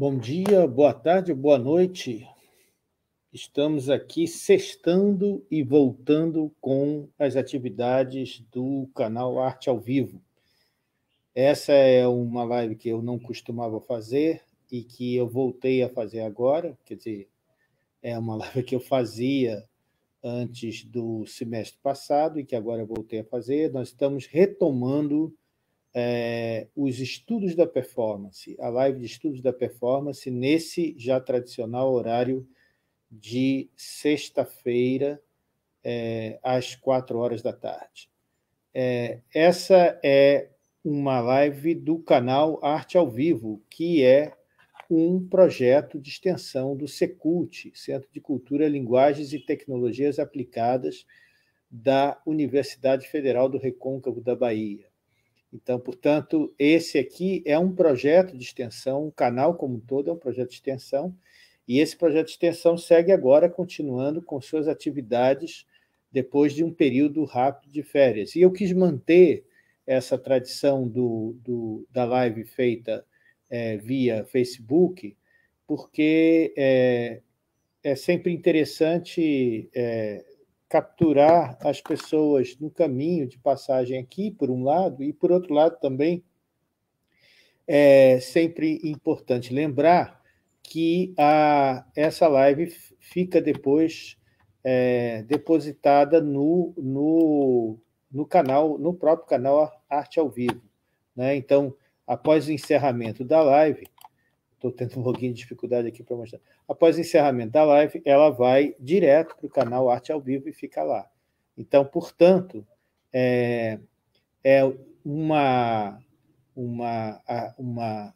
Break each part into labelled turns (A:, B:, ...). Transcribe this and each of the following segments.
A: Bom dia, boa tarde, boa noite. Estamos aqui sextando e voltando com as atividades do canal Arte ao Vivo. Essa é uma live que eu não costumava fazer e que eu voltei a fazer agora, quer dizer, é uma live que eu fazia antes do semestre passado e que agora voltei a fazer. Nós estamos retomando é, os estudos da performance, a live de estudos da performance, nesse já tradicional horário de sexta-feira, é, às quatro horas da tarde. É, essa é uma live do canal Arte ao Vivo, que é um projeto de extensão do Secult, Centro de Cultura, Linguagens e Tecnologias Aplicadas da Universidade Federal do Recôncavo da Bahia. Então, portanto, esse aqui é um projeto de extensão, o canal como um todo é um projeto de extensão, e esse projeto de extensão segue agora continuando com suas atividades depois de um período rápido de férias. E eu quis manter essa tradição do, do da live feita é, via Facebook, porque é, é sempre interessante é, capturar as pessoas no caminho de passagem aqui, por um lado, e por outro lado também é sempre importante lembrar que a, essa live fica depois é, depositada no, no, no canal, no próprio canal Arte ao Vivo. Né? Então, após o encerramento da live, estou tendo um pouquinho de dificuldade aqui para mostrar. Após o encerramento da live, ela vai direto para o canal Arte ao Vivo e fica lá. Então, portanto, é, é uma, uma, uma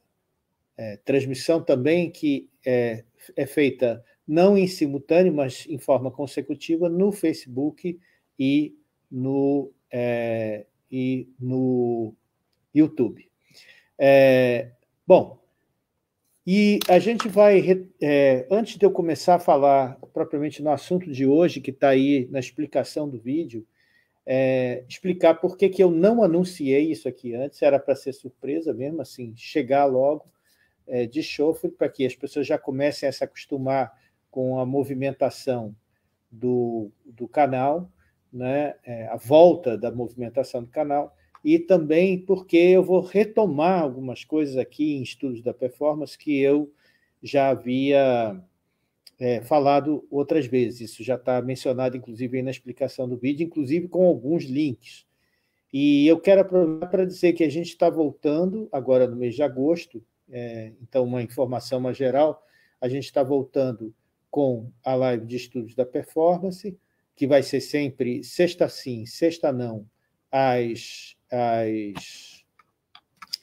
A: é, transmissão também que é, é feita não em simultâneo, mas em forma consecutiva no Facebook e no, é, e no YouTube. É, bom, e a gente vai, é, antes de eu começar a falar propriamente no assunto de hoje, que está aí na explicação do vídeo, é, explicar por que, que eu não anunciei isso aqui antes, era para ser surpresa mesmo, assim, chegar logo é, de chofre, para que as pessoas já comecem a se acostumar com a movimentação do, do canal, né, é, a volta da movimentação do canal, e também porque eu vou retomar algumas coisas aqui em estudos da performance que eu já havia é, falado outras vezes. Isso já está mencionado, inclusive, na explicação do vídeo, inclusive com alguns links. E eu quero aproveitar para dizer que a gente está voltando agora no mês de agosto, é, então, uma informação mais geral, a gente está voltando com a live de estudos da performance, que vai ser sempre sexta sim, sexta não, às as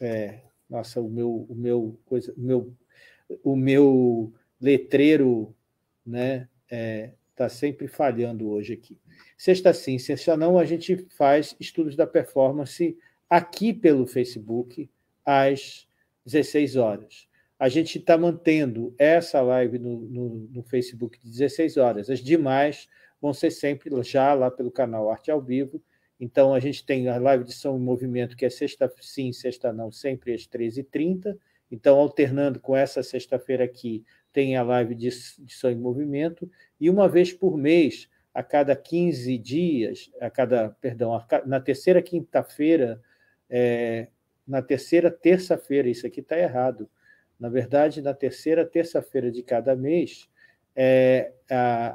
A: é, nossa, o meu, o meu coisa, o meu, o meu letreiro, né, é, está sempre falhando hoje aqui. Sexta sim, sexta não, a gente faz estudos da performance aqui pelo Facebook às 16 horas. A gente está mantendo essa live no, no, no, Facebook de 16 horas. As demais vão ser sempre já lá pelo canal Arte ao Vivo, então, a gente tem a live de São em Movimento, que é sexta sim, sexta não, sempre às 13h30. Então, alternando com essa sexta-feira aqui, tem a live de, de São em Movimento. E uma vez por mês, a cada 15 dias, a cada, perdão, a, na terceira quinta-feira, é, na terceira terça-feira, isso aqui está errado. Na verdade, na terceira terça-feira de cada mês, é,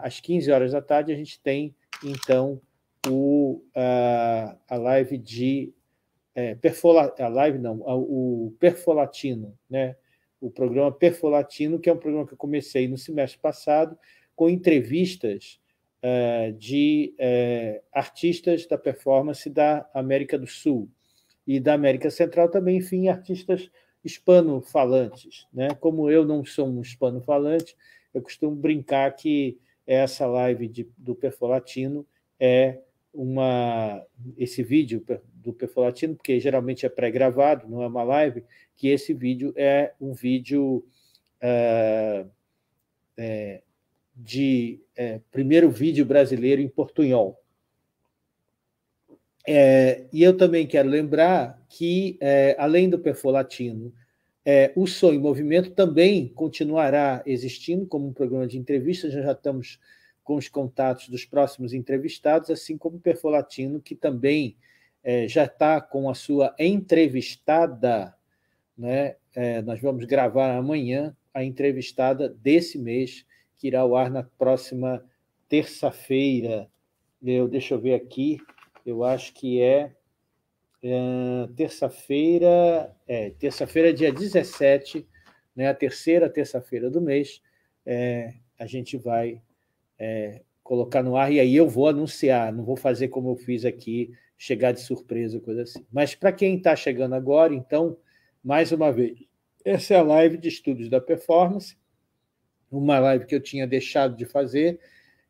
A: às 15 horas da tarde, a gente tem, então, o, a, a live de é, perfola, a live não, o Perfolatino, né? o programa Perfolatino, que é um programa que eu comecei no semestre passado, com entrevistas é, de é, artistas da performance da América do Sul e da América Central também, enfim, artistas hispano-falantes. Né? Como eu não sou um hispano-falante, eu costumo brincar que essa live de, do Perfolatino é uma, esse vídeo do Perfolatino, porque geralmente é pré-gravado, não é uma live, que esse vídeo é um vídeo é, é, de é, primeiro vídeo brasileiro em portunhol. É, e eu também quero lembrar que, além do Perfolatino, o Som em Movimento também continuará existindo como um programa de entrevistas, já estamos com os contatos dos próximos entrevistados, assim como o Perfolatino, que também é, já está com a sua entrevistada, né? É, nós vamos gravar amanhã a entrevistada desse mês, que irá ao ar na próxima terça-feira. Eu, deixa eu ver aqui, eu acho que é, é terça-feira, é, terça-feira, dia 17, né, a terceira terça-feira do mês, é, a gente vai é, colocar no ar, e aí eu vou anunciar, não vou fazer como eu fiz aqui, chegar de surpresa, coisa assim. Mas para quem está chegando agora, então, mais uma vez, essa é a live de estudos da performance, uma live que eu tinha deixado de fazer.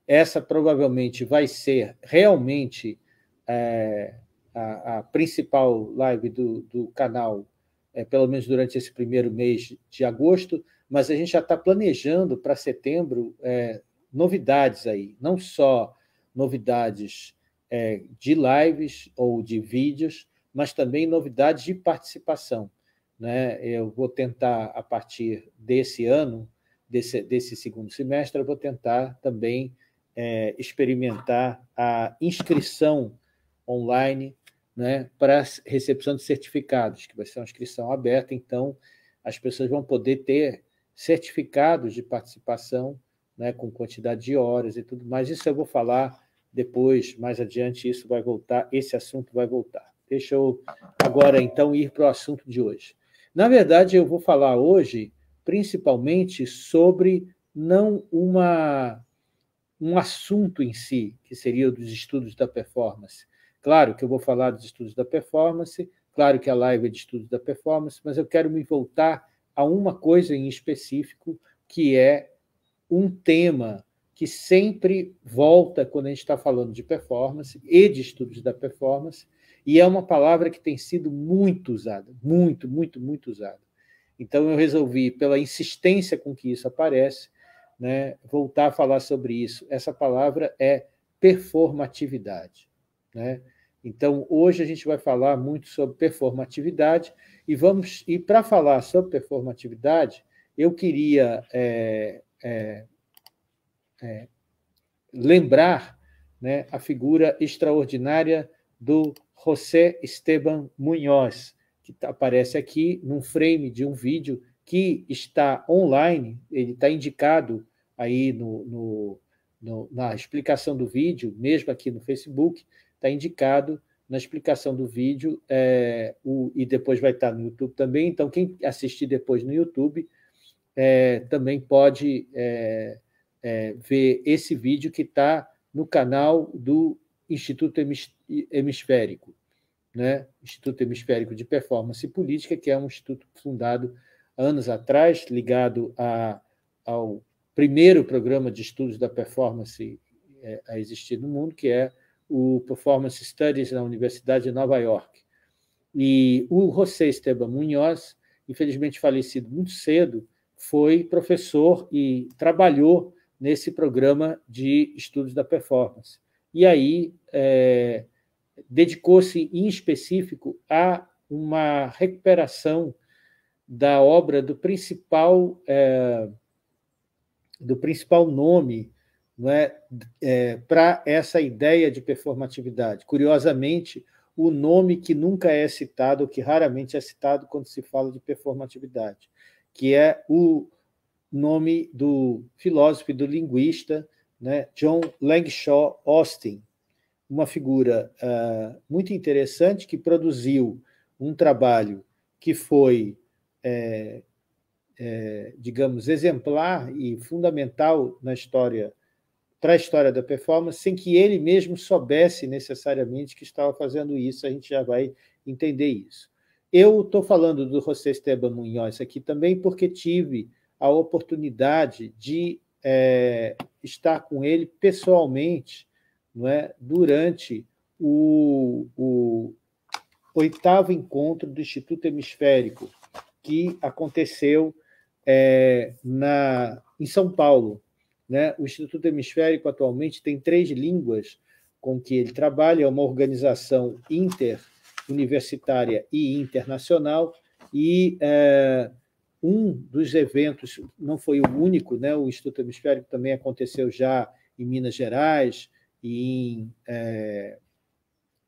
A: Essa provavelmente vai ser realmente é, a, a, principal live do, do canal, é, pelo menos durante esse primeiro mês de agosto, mas a gente já está planejando para setembro é, novidades aí, não só novidades é, de lives ou de vídeos, mas também novidades de participação. Né? Eu vou tentar, a partir desse ano, desse, desse segundo semestre, eu vou tentar também é, experimentar a inscrição online né, para recepção de certificados, que vai ser uma inscrição aberta, então as pessoas vão poder ter certificados de participação né, com quantidade de horas e tudo mais. Isso eu vou falar depois, mais adiante, isso vai voltar, esse assunto vai voltar. Deixa eu agora, então, ir para o assunto de hoje. Na verdade, eu vou falar hoje, principalmente, sobre não uma, um assunto em si, que seria o dos estudos da performance. Claro que eu vou falar dos estudos da performance, claro que a live é de estudos da performance, mas eu quero me voltar a uma coisa em específico, que é um tema que sempre volta quando a gente está falando de performance e de estudos da performance, e é uma palavra que tem sido muito usada, muito, muito, muito usada. Então eu resolvi, pela insistência com que isso aparece, né, voltar a falar sobre isso. Essa palavra é performatividade. Né? Então hoje a gente vai falar muito sobre performatividade e vamos e para falar sobre performatividade eu queria é, é, é, lembrar né, a figura extraordinária do José Esteban Munhoz, que tá, aparece aqui num frame de um vídeo que está online, ele está indicado aí no, no, no, na explicação do vídeo, mesmo aqui no Facebook, está indicado na explicação do vídeo, é, o, e depois vai estar no YouTube também. Então, quem assistir depois no YouTube é, também pode é, é, ver esse vídeo que está no canal do Instituto Hemisférico, né? Instituto Hemisférico de Performance Política, que é um instituto fundado anos atrás, ligado a, ao primeiro programa de estudos da performance é, a existir no mundo, que é o Performance Studies na Universidade de Nova York. E o José Esteban Munhoz, infelizmente falecido muito cedo, foi professor e trabalhou nesse programa de estudos da performance. E aí é, dedicou-se em específico a uma recuperação da obra do principal é, do principal nome não é, é para essa ideia de performatividade. Curiosamente, o nome que nunca é citado, ou que raramente é citado quando se fala de performatividade, que é o nome do filósofo e do linguista né, John Langshaw Austin, uma figura uh, muito interessante que produziu um trabalho que foi, é, é, digamos, exemplar e fundamental na história para a história da performance, sem que ele mesmo soubesse necessariamente que estava fazendo isso, a gente já vai entender isso. Eu estou falando do José Esteban Munhoz aqui também porque tive a oportunidade de é, estar com ele pessoalmente não é, durante o, o oitavo encontro do Instituto Hemisférico, que aconteceu é, na, em São Paulo. Né? O Instituto Hemisférico atualmente tem três línguas com que ele trabalha, é uma organização interuniversitária e internacional, e é, um dos eventos, não foi o único, né? o Instituto Hemisférico também aconteceu já em Minas Gerais e em, é,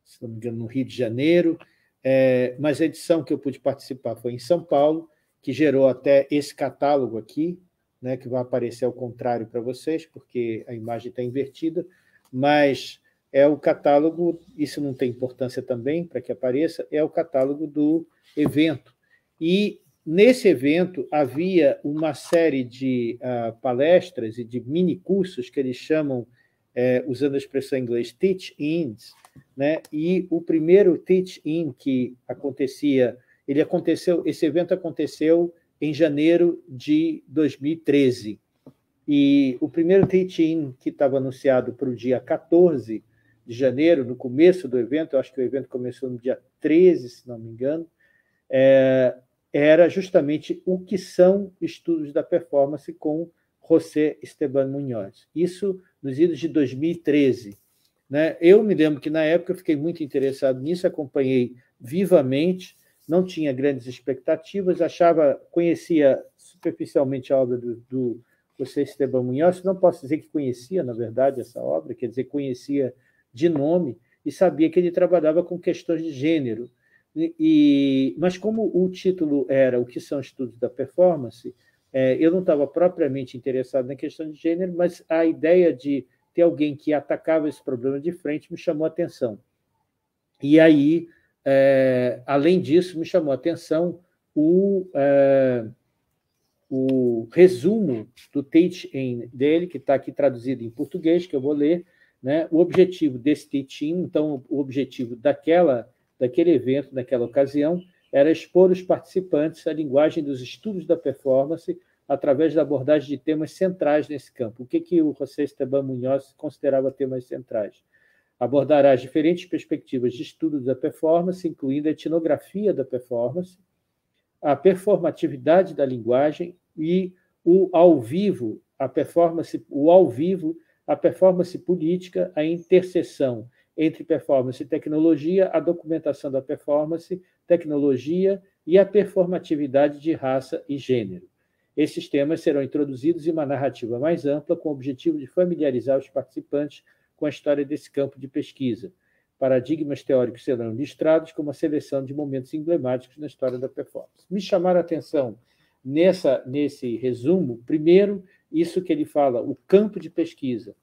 A: se não me engano, no Rio de Janeiro, é, mas a edição que eu pude participar foi em São Paulo, que gerou até esse catálogo aqui, né, que vai aparecer ao contrário para vocês, porque a imagem está invertida, mas é o catálogo, isso não tem importância também para que apareça, é o catálogo do evento. E nesse evento havia uma série de uh, palestras e de mini cursos que eles chamam, é, usando a expressão em inglês, teach-ins, né? E o primeiro teach-in que acontecia, ele aconteceu, esse evento aconteceu em janeiro de 2013. E o primeiro teach-in que estava anunciado para o dia 14 de janeiro, no começo do evento, eu acho que o evento começou no dia 13, se não me engano, é, era justamente o que são estudos da performance com José Esteban Munhoz. Isso nos idos de 2013. Né? Eu me lembro que, na época, eu fiquei muito interessado nisso, acompanhei vivamente, não tinha grandes expectativas, achava, conhecia superficialmente a obra do, do José Esteban Munhoz, não posso dizer que conhecia, na verdade, essa obra, quer dizer, conhecia de nome e sabia que ele trabalhava com questões de gênero. E, mas como o título era O que são estudos da performance, é, eu não estava propriamente interessado na questão de gênero, mas a ideia de ter alguém que atacava esse problema de frente me chamou a atenção. E aí, é, além disso, me chamou a atenção o, é, o resumo do teach-in dele, que está aqui traduzido em português, que eu vou ler, né? O objetivo desse teaching, então, o objetivo daquela, daquele evento, naquela ocasião, era expor os participantes à linguagem dos estudos da performance através da abordagem de temas centrais nesse campo. O que, que o José Esteban Munhoz considerava temas centrais? Abordará as diferentes perspectivas de estudo da performance, incluindo a etnografia da performance, a performatividade da linguagem e o ao vivo, a performance, o ao vivo a performance política, a interseção entre performance e tecnologia, a documentação da performance, tecnologia e a performatividade de raça e gênero. Esses temas serão introduzidos em uma narrativa mais ampla, com o objetivo de familiarizar os participantes com a história desse campo de pesquisa. Paradigmas teóricos serão listrados como a seleção de momentos emblemáticos na história da performance. Me chamaram a atenção nessa, nesse resumo, primeiro, isso que ele fala, o campo de pesquisa.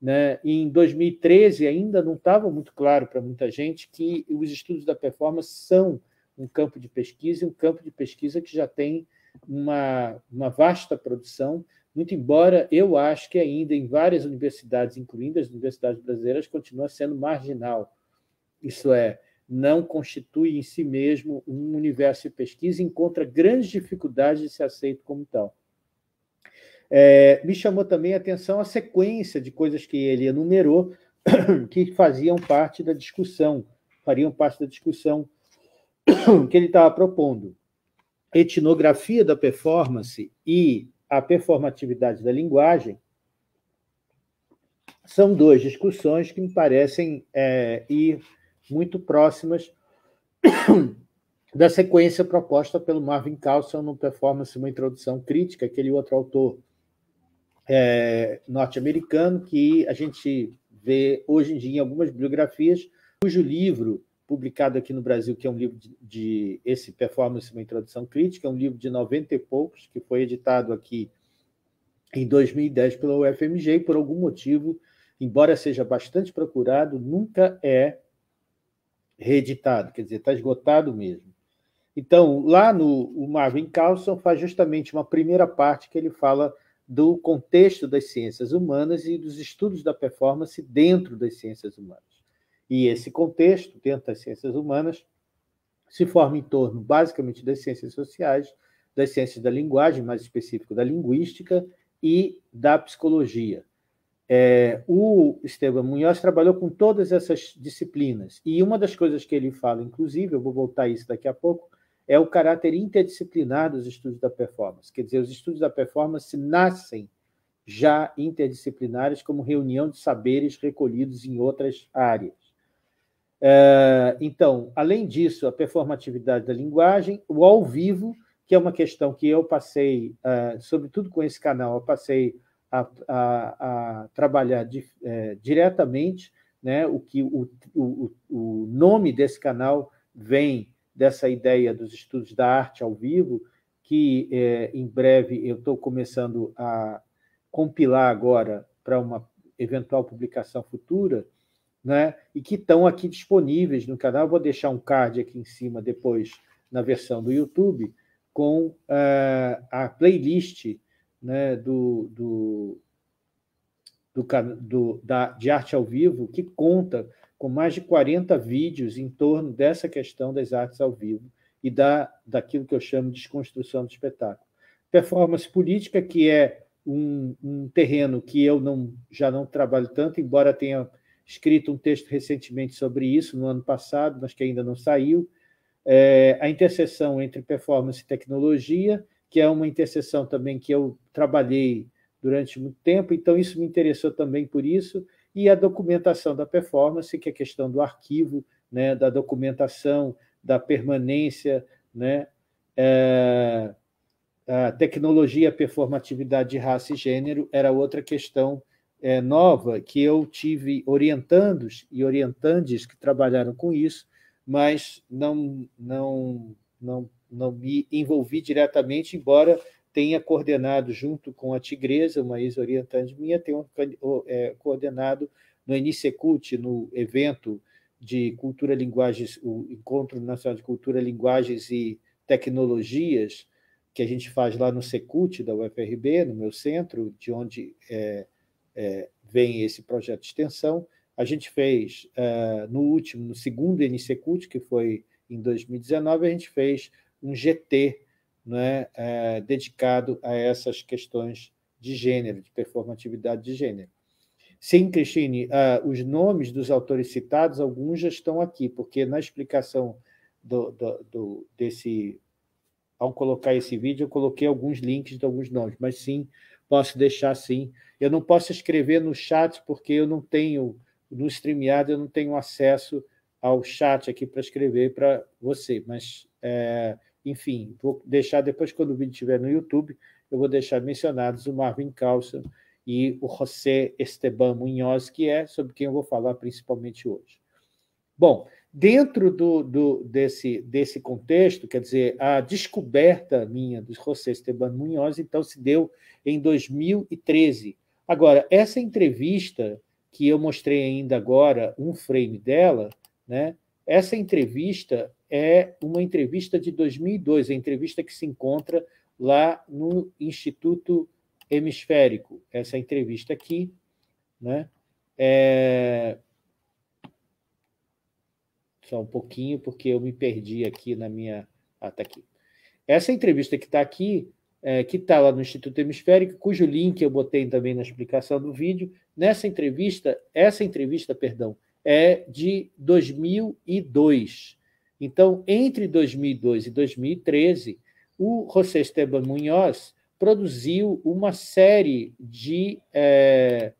A: Né? Em 2013, ainda não estava muito claro para muita gente que os estudos da performance são um campo de pesquisa, e um campo de pesquisa que já tem uma, uma vasta produção, muito embora eu acho que ainda em várias universidades, incluindo as universidades brasileiras, continua sendo marginal. Isso é, não constitui em si mesmo um universo de pesquisa e encontra grandes dificuldades de ser aceito como tal. É, me chamou também a atenção a sequência de coisas que ele enumerou que faziam parte da discussão, fariam parte da discussão que ele estava propondo. Etnografia da performance e a performatividade da linguagem são duas discussões que me parecem é, ir muito próximas da sequência proposta pelo Marvin Carlson no Performance, uma introdução crítica, aquele outro autor é, norte-americano que a gente vê hoje em dia em algumas biografias, cujo livro publicado aqui no Brasil, que é um livro de, de esse Performance, uma introdução crítica, é um livro de 90 e poucos, que foi editado aqui em 2010 pela UFMG e por algum motivo, embora seja bastante procurado, nunca é reeditado, quer dizer, está esgotado mesmo. Então, lá no o Marvin Carlson faz justamente uma primeira parte que ele fala do contexto das ciências humanas e dos estudos da performance dentro das ciências humanas. E esse contexto, dentro das ciências humanas, se forma em torno, basicamente, das ciências sociais, das ciências da linguagem, mais específico da linguística, e da psicologia. É, o Esteban Munhoz trabalhou com todas essas disciplinas, e uma das coisas que ele fala, inclusive, eu vou voltar a isso daqui a pouco, é o caráter interdisciplinar dos estudos da performance. Quer dizer, os estudos da performance nascem já interdisciplinares como reunião de saberes recolhidos em outras áreas. É, então, além disso, a performatividade da linguagem, o ao vivo, que é uma questão que eu passei, uh, sobretudo com esse canal, eu passei a, a, a trabalhar é, diretamente, né? o que o, o, o nome desse canal vem dessa ideia dos estudos da arte ao vivo, que é, em breve eu estou começando a compilar agora para uma eventual publicação futura, né? e que estão aqui disponíveis no canal. vou deixar um card aqui em cima depois na versão do YouTube, com uh, a playlist né, do, do, do, do, da, de arte ao vivo, que conta com mais de 40 vídeos em torno dessa questão das artes ao vivo e da, daquilo que eu chamo de desconstrução do espetáculo. Performance política, que é um, um terreno que eu não, já não trabalho tanto, embora tenha escrito um texto recentemente sobre isso, no ano passado, mas que ainda não saiu, é, a interseção entre performance e tecnologia, que é uma interseção também que eu trabalhei durante muito tempo, então isso me interessou também por isso, e a documentação da performance, que é a questão do arquivo, né, da documentação, da permanência, né, é, a tecnologia, performatividade de raça e gênero era outra questão é, nova que eu tive orientandos e orientandes que trabalharam com isso, mas não, não, não, não me envolvi diretamente, embora tenha coordenado, junto com a Tigresa, uma ex-orientante minha, tenha é, coordenado no Inicecult, no evento de Cultura, Linguagens, o Encontro Nacional de Cultura, Linguagens e Tecnologias, que a gente faz lá no Secult da UFRB, no meu centro, de onde é, é, vem esse projeto de extensão. A gente fez, uh, no último, no segundo NCCult, que foi em 2019, a gente fez um GT né, uh, dedicado a essas questões de gênero, de performatividade de gênero. Sim, Cristine, uh, os nomes dos autores citados, alguns já estão aqui, porque na explicação do, do, do, desse. Ao colocar esse vídeo, eu coloquei alguns links de alguns nomes, mas sim, posso deixar sim. Eu não posso escrever no chat, porque eu não tenho no StreamYard eu não tenho acesso ao chat aqui para escrever para você, mas, é, enfim, vou deixar depois, quando o vídeo estiver no YouTube, eu vou deixar mencionados o Marvin Carlson e o José Esteban Munhoz, que é sobre quem eu vou falar principalmente hoje. Bom, dentro do, do, desse, desse contexto, quer dizer, a descoberta minha do José Esteban Munhoz, então, se deu em 2013. Agora, essa entrevista que eu mostrei ainda agora um frame dela, né? Essa entrevista é uma entrevista de 2002, a entrevista que se encontra lá no Instituto Hemisférico. Essa entrevista aqui, né? É... Só um pouquinho, porque eu me perdi aqui na minha. Ah, tá aqui. Essa entrevista que está aqui é, que está lá no Instituto Hemisférico, cujo link eu botei também na explicação do vídeo. Nessa entrevista, essa entrevista, perdão, é de 2002. Então, entre 2002 e 2013, o José Esteban Munhoz produziu uma série de é,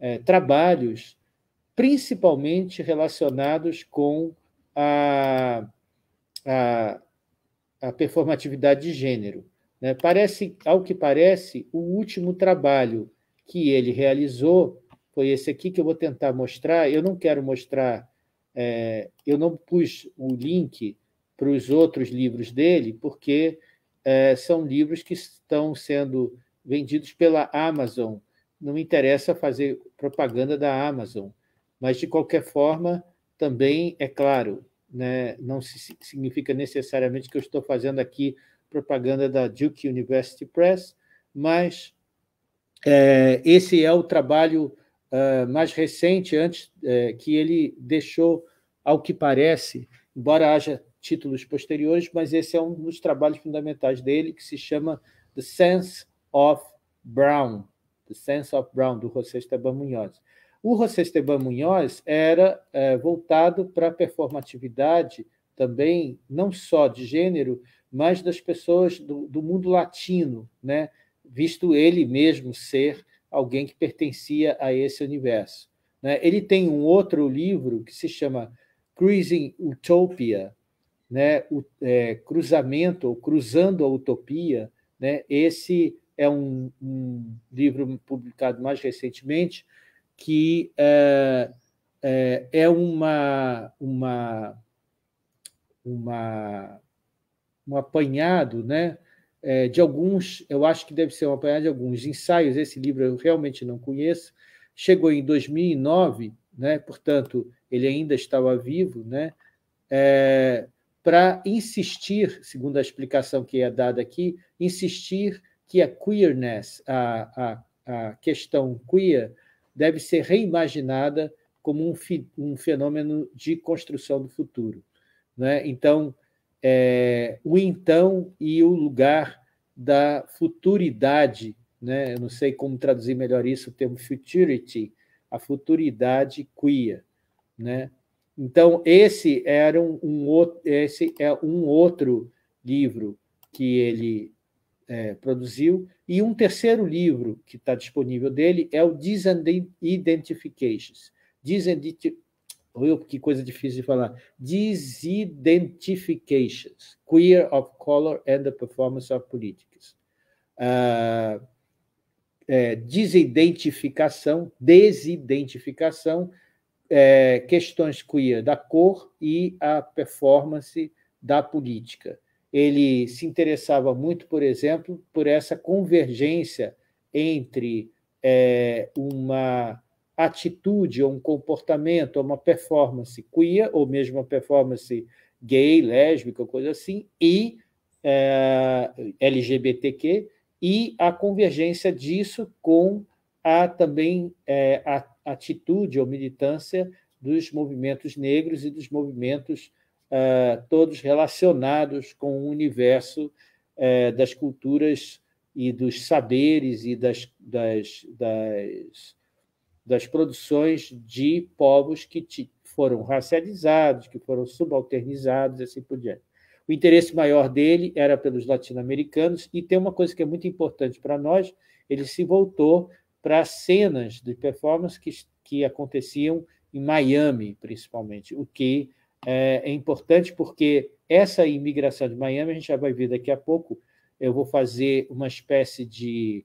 A: é, trabalhos, principalmente relacionados com a, a, a performatividade de gênero. Né? Parece, ao que parece, o último trabalho que ele realizou foi esse aqui que eu vou tentar mostrar. Eu não quero mostrar, é, eu não pus o link para os outros livros dele, porque é, são livros que estão sendo vendidos pela Amazon. Não me interessa fazer propaganda da Amazon, mas de qualquer forma, também é claro, né, não significa necessariamente que eu estou fazendo aqui propaganda da Duke University Press, mas é, esse é o trabalho uh, mais recente, antes é, que ele deixou, ao que parece, embora haja títulos posteriores, mas esse é um dos trabalhos fundamentais dele, que se chama The Sense of Brown, The Sense of Brown, do José Esteban Munhoz. O José Esteban Munhoz era é, voltado para a performatividade também, não só de gênero, mas das pessoas do, do mundo latino, né? visto ele mesmo ser alguém que pertencia a esse universo. Né? Ele tem um outro livro que se chama Cruising Utopia, né, o é, cruzamento ou cruzando a utopia, né, esse é um, um, livro publicado mais recentemente que é, é, é uma, uma, uma, um apanhado né, é, de alguns, eu acho que deve ser um apanhado de alguns ensaios, esse livro eu realmente não conheço, chegou em 2009, né, portanto, ele ainda estava vivo, né, é, para insistir, segundo a explicação que é dada aqui, insistir que a queerness, a, a, a questão queer, deve ser reimaginada como um, um fenômeno de construção do futuro. Né? Então, é, o então e o lugar da futuridade, né? eu não sei como traduzir melhor isso, o termo futurity, a futuridade queer. Né? Então, esse era um, um, esse é um outro livro que ele é, produziu, e um terceiro livro que está disponível dele é o Disidentifications. Disidenti oh, que coisa difícil de falar. Disidentifications, Queer of Color and the Performance of Politics. Uh, é, desidentificação, desidentificação é, questões queer da cor e a performance da política. Ele se interessava muito, por exemplo, por essa convergência entre é, uma atitude ou um comportamento, ou uma performance queer, ou mesmo uma performance gay, lésbica, coisa assim, e é, LGBTQ, e a convergência disso com a também é, a atitude ou militância dos movimentos negros e dos movimentos uh, todos relacionados com o universo das culturas e dos saberes e das, das, das, das produções de povos que foram racializados, que foram subalternizados e assim por diante. O interesse maior dele era pelos latino-americanos, e tem uma coisa que é muito importante para nós: ele se voltou para cenas de performance que, que aconteciam em Miami, principalmente, o que é, é, importante porque essa imigração de Miami, a gente já vai ver daqui a pouco, eu vou fazer uma espécie de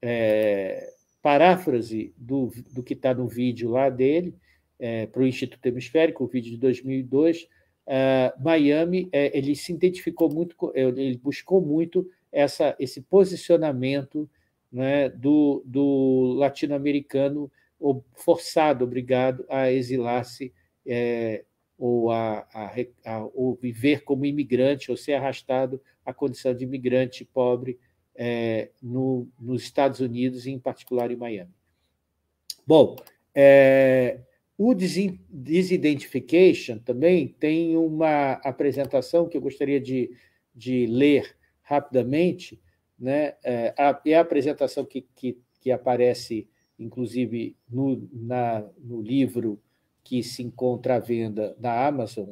A: é, paráfrase do, do que está no vídeo lá dele, é, para o Instituto Hemisférico, o vídeo de 2002, é, Miami, é, ele se identificou muito, ele buscou muito essa, esse posicionamento né, do, do latino-americano forçado, obrigado a exilar-se é, ou a, a, a, ou viver como imigrante ou ser arrastado à condição de imigrante pobre é, no, nos Estados Unidos em particular em Miami. Bom, é, o Disidentification também tem uma apresentação que eu gostaria de, de ler rapidamente, né? É, a, é a apresentação que, que, que aparece, inclusive, no, na, no livro que se encontra à venda na Amazon,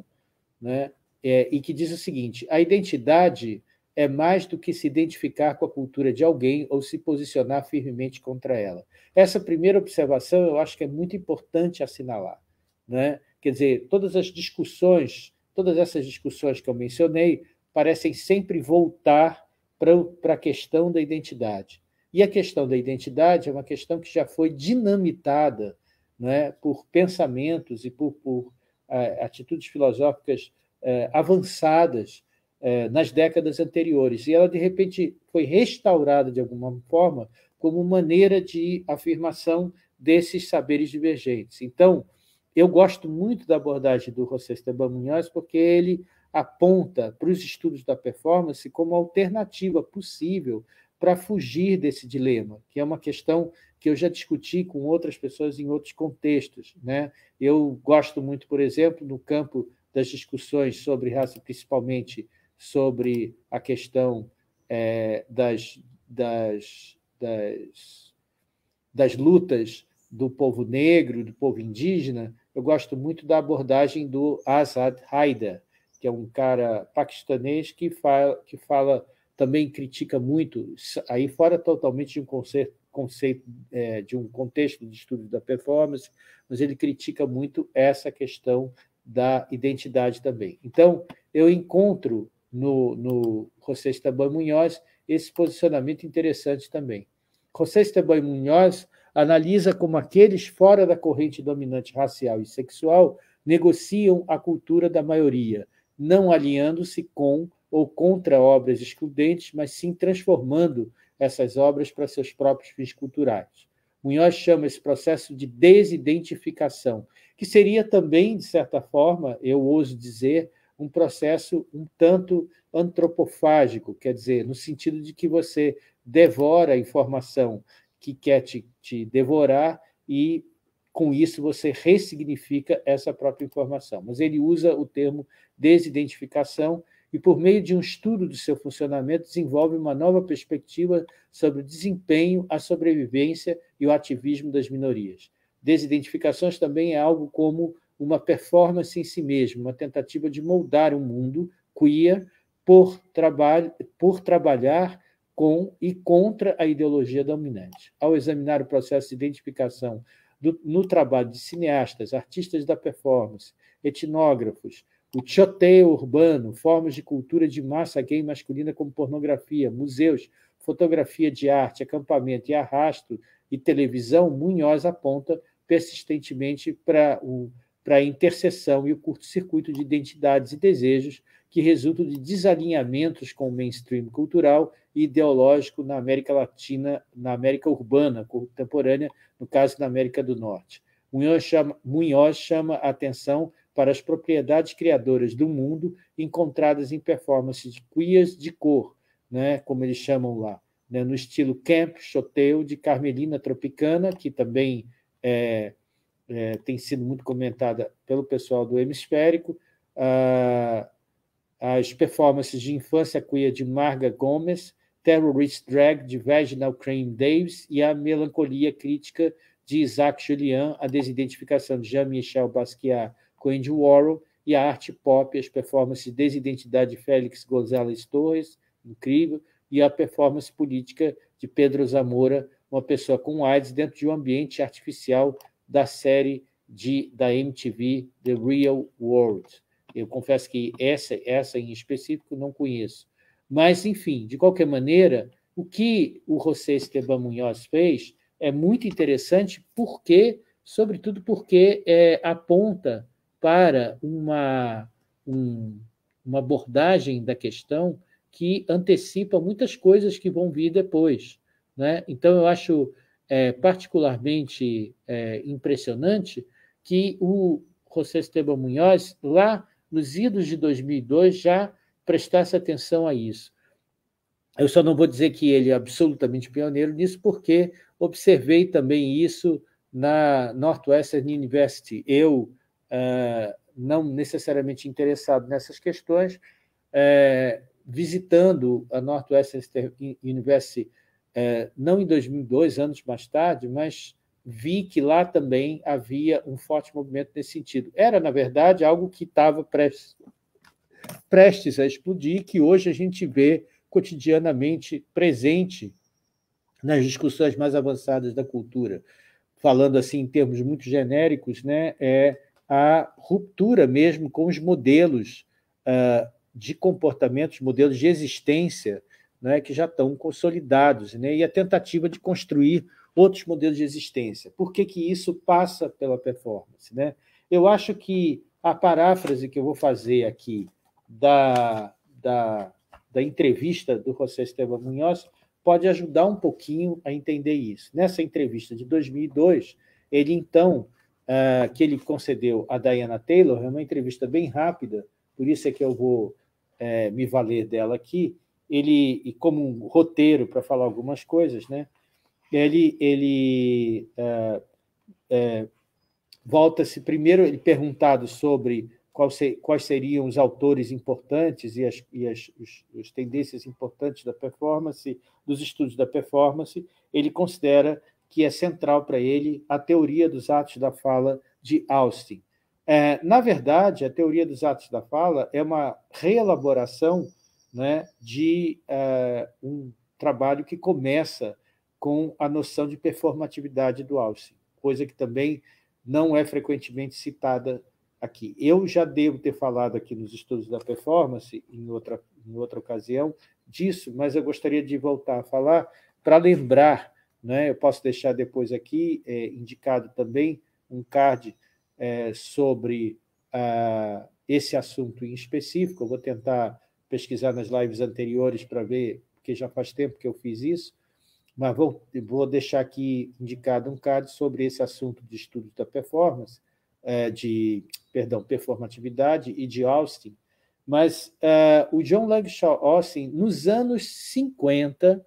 A: né? É, e que diz o seguinte: a identidade é mais do que se identificar com a cultura de alguém ou se posicionar firmemente contra ela. Essa primeira observação eu acho que é muito importante assinalar. Né? Quer dizer, todas as discussões, todas essas discussões que eu mencionei, parecem sempre voltar para a questão da identidade. E a questão da identidade é uma questão que já foi dinamitada né, por pensamentos e por, por uh, atitudes filosóficas uh, avançadas uh, nas décadas anteriores. E ela, de repente, foi restaurada de alguma forma como maneira de afirmação desses saberes divergentes. Então, eu gosto muito da abordagem do José Esteban Munhoz, porque ele aponta para os estudos da performance como alternativa possível para fugir desse dilema, que é uma questão que eu já discuti com outras pessoas em outros contextos. Né? Eu gosto muito, por exemplo, no campo das discussões sobre raça, principalmente sobre a questão é, das, das, das, das lutas do povo negro, do povo indígena, eu gosto muito da abordagem do Azad Haider, que é um cara paquistanês que fala, que fala também critica muito, aí fora totalmente de um conceito, conceito é, de um contexto de estudo da performance, mas ele critica muito essa questão da identidade também. Então, eu encontro no, no José Esteban Munhoz esse posicionamento interessante também. José Esteban Munhoz analisa como aqueles fora da corrente dominante racial e sexual negociam a cultura da maioria, não alinhando-se com ou contra obras excludentes, mas sim transformando essas obras para seus próprios fins culturais. Munhoz chama esse processo de desidentificação, que seria também, de certa forma, eu ouso dizer, um processo um tanto antropofágico, quer dizer, no sentido de que você devora a informação que quer te, te devorar e, com isso, você ressignifica essa própria informação. Mas ele usa o termo desidentificação e, por meio de um estudo do seu funcionamento, desenvolve uma nova perspectiva sobre o desempenho, a sobrevivência e o ativismo das minorias. Desidentificações também é algo como uma performance em si mesmo, uma tentativa de moldar um mundo queer por, trabalho, por trabalhar com e contra a ideologia dominante. Ao examinar o processo de identificação do, no trabalho de cineastas, artistas da performance, etnógrafos, o tioteio urbano, formas de cultura de massa gay masculina como pornografia, museus, fotografia de arte, acampamento e arrasto e televisão, Munhoz aponta persistentemente para o para a interseção e o curto-circuito de identidades e desejos que resultam de desalinhamentos com o mainstream cultural e ideológico na América Latina, na América urbana contemporânea, no caso da América do Norte. Munhoz chama, Munhoz chama a atenção para as propriedades criadoras do mundo encontradas em performances de queers de cor, né, como eles chamam lá, né, no estilo camp, choteu, de Carmelina Tropicana, que também é, é, tem sido muito comentada pelo pessoal do Hemisférico, ah, as performances de infância queer de Marga Gomes, Terrorist Drag de Vaginal Cream Davis e a melancolia crítica de Isaac Julian, a desidentificação de Jean-Michel Basquiat com Andy Warhol e a arte pop, as performances Desidentidade de Félix González Torres, incrível, e a performance política de Pedro Zamora, uma pessoa com AIDS dentro de um ambiente artificial da série de, da MTV The Real World. Eu confesso que essa, essa em específico não conheço. Mas, enfim, de qualquer maneira, o que o José Esteban Munhoz fez é muito interessante, porque, sobretudo porque é, aponta para uma, um, uma abordagem da questão que antecipa muitas coisas que vão vir depois. Né? Então, eu acho é, particularmente é, impressionante que o José Esteban Munhoz, lá nos idos de 2002, já prestasse atenção a isso. Eu só não vou dizer que ele é absolutamente pioneiro nisso, porque observei também isso na Northwestern University. Eu é, não necessariamente interessado nessas questões, é, visitando a Northwestern University, é, não em 2002, anos mais tarde, mas vi que lá também havia um forte movimento nesse sentido. Era, na verdade, algo que estava prestes, prestes a explodir, que hoje a gente vê cotidianamente presente nas discussões mais avançadas da cultura. Falando assim em termos muito genéricos, né, é a ruptura mesmo com os modelos uh, de comportamentos, modelos de existência né, que já estão consolidados, né, e a tentativa de construir outros modelos de existência. Por que, que isso passa pela performance? Né? Eu acho que a paráfrase que eu vou fazer aqui da, da, da entrevista do José Esteban Munhoz pode ajudar um pouquinho a entender isso. Nessa entrevista de 2002, ele então uh, que ele concedeu a Diana Taylor, é uma entrevista bem rápida, por isso é que eu vou uh, me valer dela aqui. Ele, e como um roteiro para falar algumas coisas, né? ele, ele uh, volta-se primeiro, ele perguntado sobre quais seriam os autores importantes e as, e as, os, as tendências importantes da performance, dos estudos da performance, ele considera que é central para ele a teoria dos atos da fala de Austin. É, na verdade, a teoria dos atos da fala é uma reelaboração né, de é, um trabalho que começa com a noção de performatividade do Austin, coisa que também não é frequentemente citada aqui. Eu já devo ter falado aqui nos estudos da performance, em outra, em outra ocasião, disso, mas eu gostaria de voltar a falar para lembrar, né? eu posso deixar depois aqui é, indicado também um card é, sobre ah, esse assunto em específico, eu vou tentar pesquisar nas lives anteriores para ver, porque já faz tempo que eu fiz isso, mas vou, vou deixar aqui indicado um card sobre esse assunto de estudo da performance, é, de, perdão, performatividade e de Austin, mas é, o John Langshaw Austin, nos anos 50,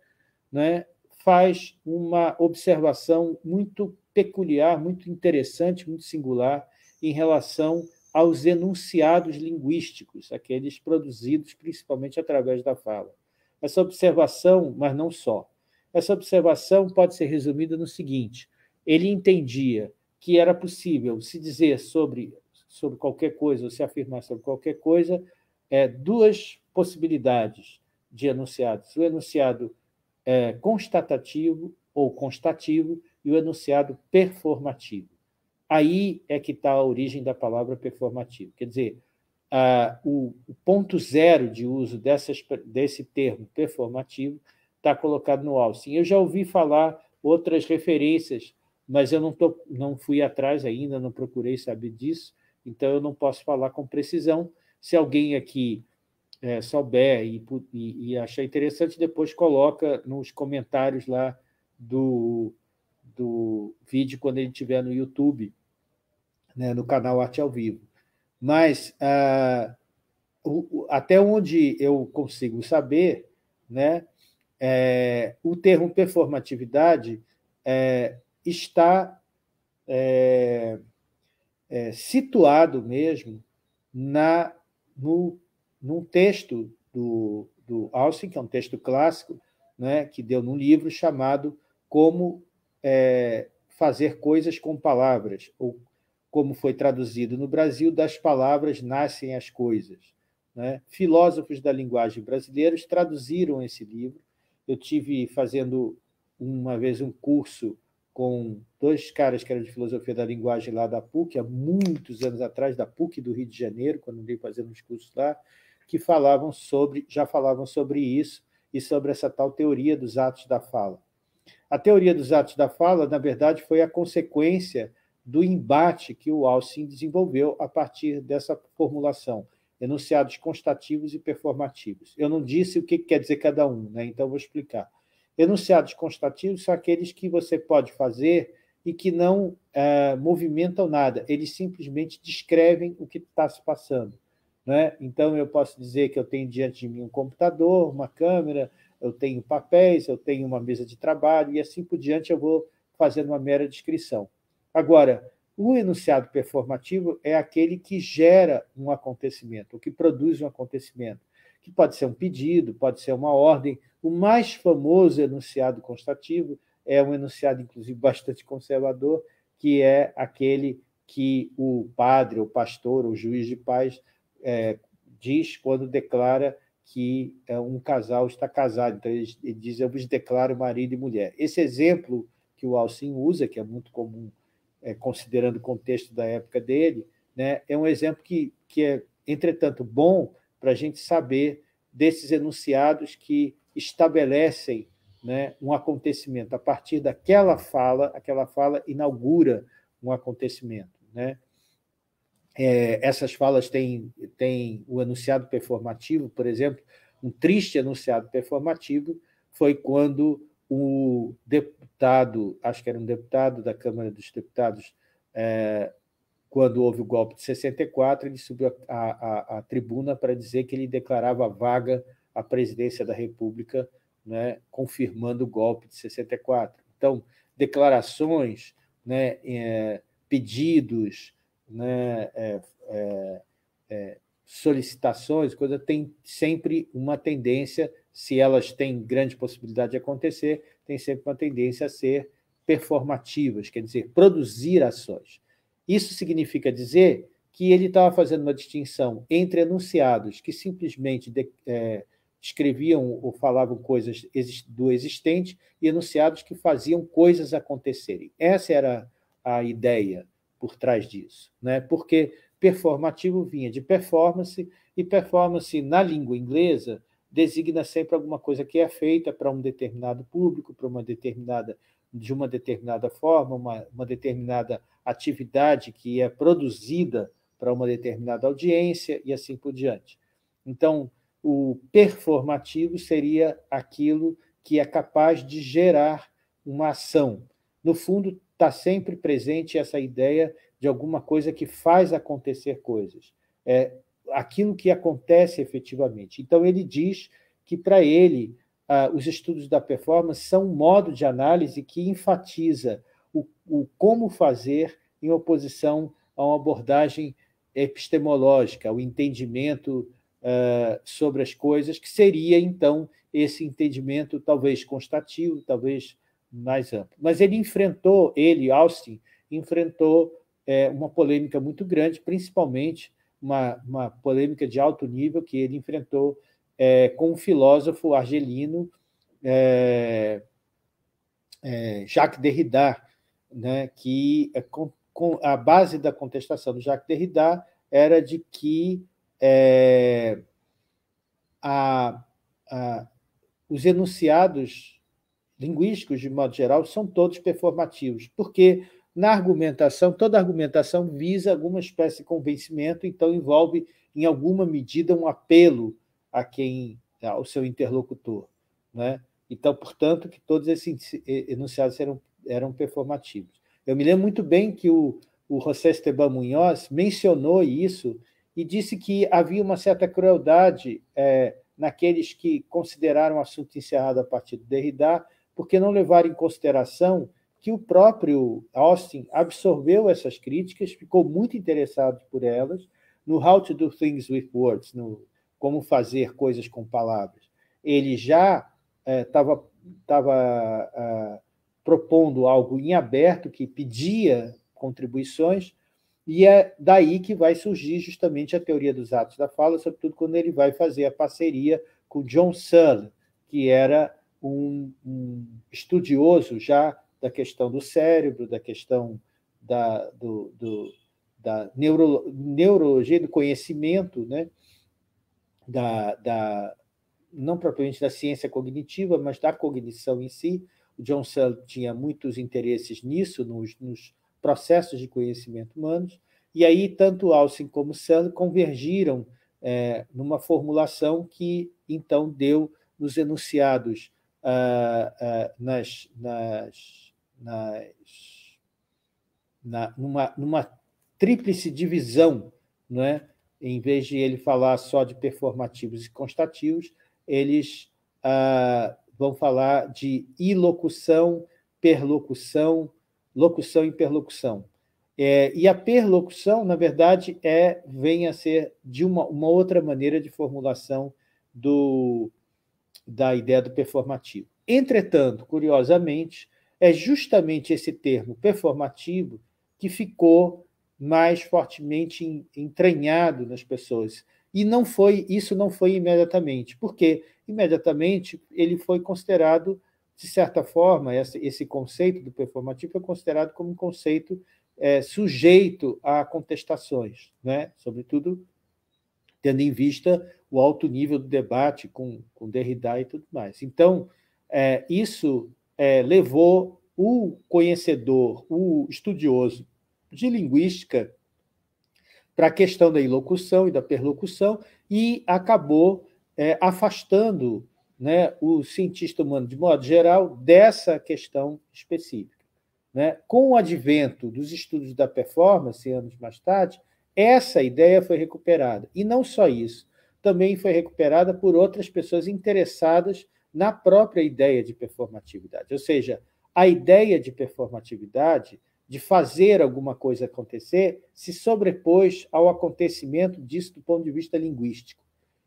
A: né, faz uma observação muito peculiar, muito interessante, muito singular em relação aos enunciados linguísticos, aqueles produzidos principalmente através da fala. Essa observação, mas não só, essa observação pode ser resumida no seguinte: ele entendia que era possível se dizer sobre, sobre qualquer coisa, ou se afirmar sobre qualquer coisa, é, duas possibilidades de enunciados: o enunciado é, constatativo ou constativo e o enunciado performativo. Aí é que está a origem da palavra performativo. Quer dizer, o, ponto zero de uso dessas, desse termo performativo está colocado no Alcin. Eu já ouvi falar outras referências, mas eu não, tô, não fui atrás ainda, não procurei saber disso, então eu não posso falar com precisão. Se alguém aqui é, souber e, e, e, achar interessante, depois coloca nos comentários lá do, do vídeo quando ele estiver no YouTube, né, no canal Arte ao Vivo. Mas ah, o, até onde eu consigo saber, né, é, o termo performatividade é, está é, é, situado mesmo na, no, num texto do, do Austin, que é um texto clássico, né, que deu num livro chamado Como é, Fazer Coisas com Palavras, ou como foi traduzido no Brasil, das palavras nascem as coisas. Né? Filósofos da linguagem brasileiros traduziram esse livro eu tive fazendo uma vez um curso com dois caras que eram de filosofia da linguagem lá da PUC, há muitos anos atrás, da PUC do Rio de Janeiro, quando andei fazendo uns cursos lá, que falavam sobre, já falavam sobre isso e sobre essa tal teoria dos atos da fala. A teoria dos atos da fala, na verdade, foi a consequência do embate que o Alcin desenvolveu a partir dessa formulação enunciados constativos e performativos. Eu não disse o que quer dizer cada um, né? então vou explicar. Enunciados constativos são aqueles que você pode fazer e que não é, movimentam nada, eles simplesmente descrevem o que está se passando. Né? Então, eu posso dizer que eu tenho diante de mim um computador, uma câmera, eu tenho papéis, eu tenho uma mesa de trabalho, e assim por diante eu vou fazendo uma mera descrição. Agora, o enunciado performativo é aquele que gera um acontecimento, o que produz um acontecimento, que pode ser um pedido, pode ser uma ordem. O mais famoso enunciado constativo é um enunciado, inclusive, bastante conservador, que é aquele que o padre, o pastor, o juiz de paz é, diz quando declara que é, um casal está casado. Então, ele, ele diz: Eu vos declaro marido e mulher. Esse exemplo que o Alcim usa, que é muito comum é, considerando o contexto da época dele, né, é um exemplo que, que é, entretanto, bom para a gente saber desses enunciados que estabelecem né, um acontecimento. A partir daquela fala, aquela fala inaugura um acontecimento. Né? É, essas falas têm, têm o enunciado performativo, por exemplo, um triste enunciado performativo foi quando o deputado, acho que era um deputado da Câmara dos Deputados, é, quando houve o golpe de 64, ele subiu à, tribuna para dizer que ele declarava vaga a presidência da República, né, confirmando o golpe de 64. Então, declarações, né, é, pedidos, né, é, é, é solicitações, coisa tem sempre uma tendência se elas têm grande possibilidade de acontecer, tem sempre uma tendência a ser performativas, quer dizer, produzir ações. Isso significa dizer que ele estava fazendo uma distinção entre enunciados que simplesmente de, é, escreviam ou falavam coisas do existente e enunciados que faziam coisas acontecerem. Essa era a ideia por trás disso, né? Porque performativo vinha de performance, e performance na língua inglesa designa sempre alguma coisa que é feita para um determinado público, para uma determinada de uma determinada forma, uma, uma determinada atividade que é produzida para uma determinada audiência e assim por diante. Então, o performativo seria aquilo que é capaz de gerar uma ação. No fundo, está sempre presente essa ideia de alguma coisa que faz acontecer coisas. É aquilo que acontece efetivamente. Então, ele diz que, para ele, os estudos da performance são um modo de análise que enfatiza o, o como fazer em oposição a uma abordagem epistemológica, o entendimento uh, sobre as coisas, que seria, então, esse entendimento talvez constativo, talvez mais amplo. Mas ele enfrentou, ele, Austin, enfrentou é, uma polêmica muito grande, principalmente uma, uma polêmica de alto nível que ele enfrentou é, com um filósofo argelino, é, é, Jacques Derrida, né, que é com, com, a base da contestação do Jacques Derrida era de que é, a, a, os enunciados linguísticos, de modo geral, são todos performativos, porque na argumentação, toda argumentação visa alguma espécie de convencimento, então envolve, em alguma medida, um apelo a quem, ao seu interlocutor. Né? Então, portanto, que todos esses enunciados eram, eram performativos. Eu me lembro muito bem que o, o José Esteban Munhoz mencionou isso e disse que havia uma certa crueldade é, naqueles que consideraram o assunto encerrado a partir do Derrida, porque não levaram em consideração que o próprio Austin absorveu essas críticas, ficou muito interessado por elas, no How to Do Things with Words, no como fazer coisas com palavras. Ele já estava é, tava, é, propondo algo em aberto que pedia contribuições, e é daí que vai surgir justamente a teoria dos atos da fala, sobretudo quando ele vai fazer a parceria com John Searle, que era um, um estudioso já da questão do cérebro, da questão da, do, do, da neuro, neurologia do conhecimento, né? da, da, não propriamente da ciência cognitiva, mas da cognição em si. O John Searle tinha muitos interesses nisso, nos, nos processos de conhecimento humanos, e aí tanto Alcin como Searle convergiram é, numa formulação que então deu nos enunciados ah, ah, nas, nas, nas, na, numa, numa tríplice divisão, não é? em vez de ele falar só de performativos e constativos, eles ah, vão falar de ilocução, perlocução, locução e perlocução. É, e a perlocução, na verdade, é vem a ser de uma, uma outra maneira de formulação do, da ideia do performativo. Entretanto, curiosamente, é justamente esse termo performativo que ficou mais fortemente entranhado nas pessoas. E não foi isso não foi imediatamente, porque imediatamente ele foi considerado de certa forma esse, conceito do performativo foi considerado como um conceito é, sujeito a contestações, né? Sobretudo tendo em vista o alto nível do debate com, com Derrida e tudo mais. Então, é, isso é, levou o conhecedor, o estudioso de linguística para a questão da ilocução e da perlocução e acabou é, afastando né, o cientista humano, de modo geral, dessa questão específica. Né? Com o advento dos estudos da performance, anos mais tarde, essa ideia foi recuperada. E não só isso, também foi recuperada por outras pessoas interessadas na própria ideia de performatividade. Ou seja, a ideia de performatividade de fazer alguma coisa acontecer, se sobrepôs ao acontecimento disso do ponto de vista linguístico.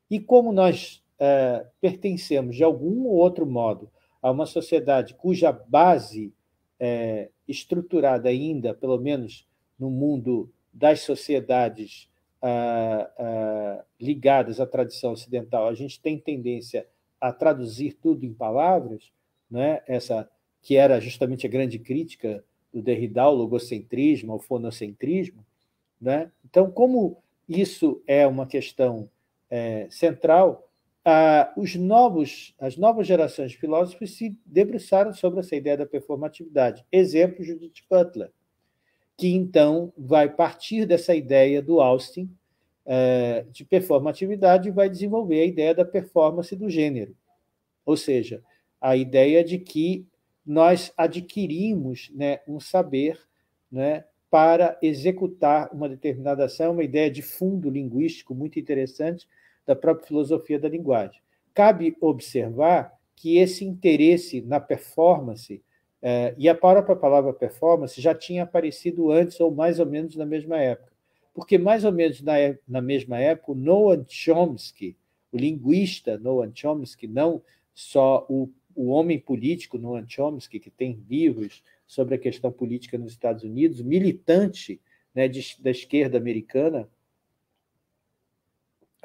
A: E como nós é, pertencemos, de algum ou outro modo, a uma sociedade cuja base é estruturada ainda, pelo menos no mundo das sociedades ah, ah, ligadas à tradição ocidental, a gente tem tendência a traduzir tudo em palavras, né? essa que era justamente a grande crítica do Derrida, o logocentrismo, o fonocentrismo, Né? Então, como isso é uma questão é, central, ah, os novos, as novas gerações de filósofos se debruçaram sobre essa ideia da performatividade. Exemplo, Judith Butler, que então vai partir dessa ideia do Austin é, de performatividade vai desenvolver a ideia da performance do gênero. Ou seja, a ideia de que nós adquirimos né, um saber né, para executar uma determinada ação, uma ideia de fundo linguístico muito interessante da própria filosofia da linguagem. Cabe observar que esse interesse na performance, eh, e a própria palavra performance já tinha aparecido antes ou mais ou menos na mesma época, porque mais ou menos na, na mesma época, Noam Chomsky, o linguista Noam Chomsky, não só o, o homem político Noam Chomsky, que tem livros sobre a questão política nos Estados Unidos, militante né, de, da esquerda americana,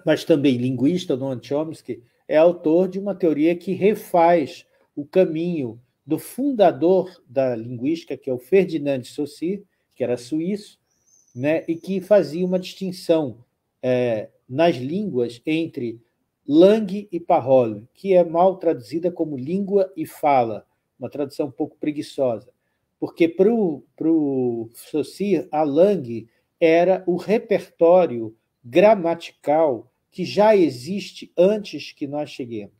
A: mas também linguista, Noam Chomsky, é autor de uma teoria que refaz o caminho do fundador da linguística, que é o Ferdinand Saussure, que era suíço, né, e que fazia uma distinção é, nas línguas entre langue e parole, que é mal traduzida como língua e fala, uma tradução um pouco preguiçosa, porque para o Saussure, a langue era o repertório gramatical que já existe antes que nós cheguemos.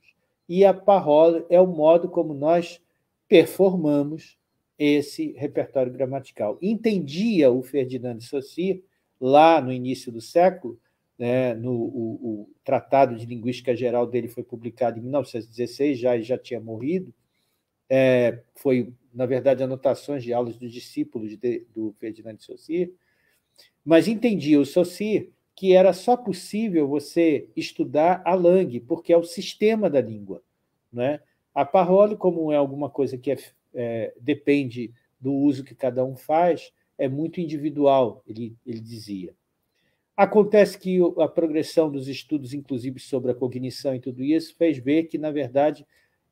A: E a parole é o modo como nós performamos esse repertório gramatical. Entendia o Ferdinand de Saussure, lá no início do século, né, no, o, o, Tratado de Linguística Geral dele foi publicado em 1916, já já tinha morrido. É, foi, na verdade, anotações de aulas dos discípulos de, do Ferdinand de Saussure, mas entendia o Saussure que era só possível você estudar a langue, porque é o sistema da língua. Né? A parole, como é alguma coisa que é, é, depende do uso que cada um faz, é muito individual, ele, ele dizia. Acontece que a progressão dos estudos, inclusive sobre a cognição e tudo isso, fez ver que, na verdade,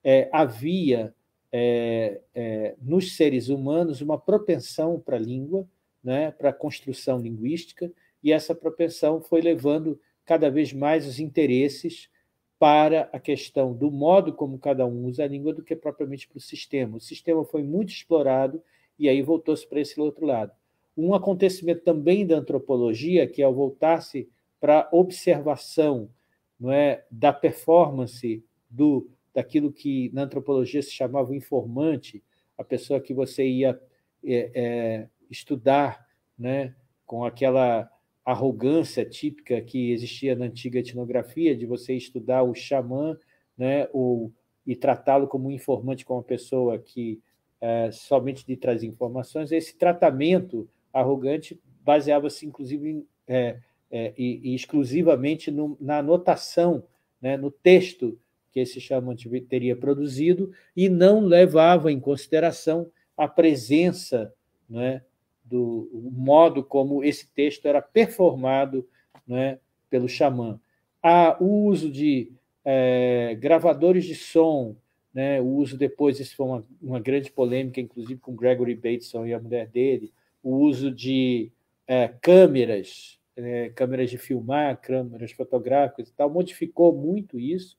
A: é, havia é, é, nos seres humanos uma propensão para a língua, né, para a construção linguística, e essa propensão foi levando cada vez mais os interesses para a questão do modo como cada um usa a língua do que propriamente para o sistema. O sistema foi muito explorado e aí voltou-se para esse outro lado. Um acontecimento também da antropologia, que é ao voltar-se para a observação não é, da performance do daquilo que na antropologia se chamava o informante, a pessoa que você ia é, é, estudar né, com aquela arrogância típica que existia na antiga etnografia, de você estudar o xamã né, ou, e tratá-lo como um informante, como uma pessoa que é, somente lhe traz informações. Esse tratamento arrogante baseava-se, inclusive, em, é, é, e, e, exclusivamente no, na anotação, né, no texto que esse xamã teria produzido, e não levava em consideração a presença né, do modo como esse texto era performado né, pelo xamã. Há o uso de é, gravadores de som, né, o uso depois, isso foi uma, uma, grande polêmica, inclusive com Gregory Bateson e a mulher dele, o uso de é, câmeras, é, câmeras de filmar, câmeras fotográficas e tal, modificou muito isso,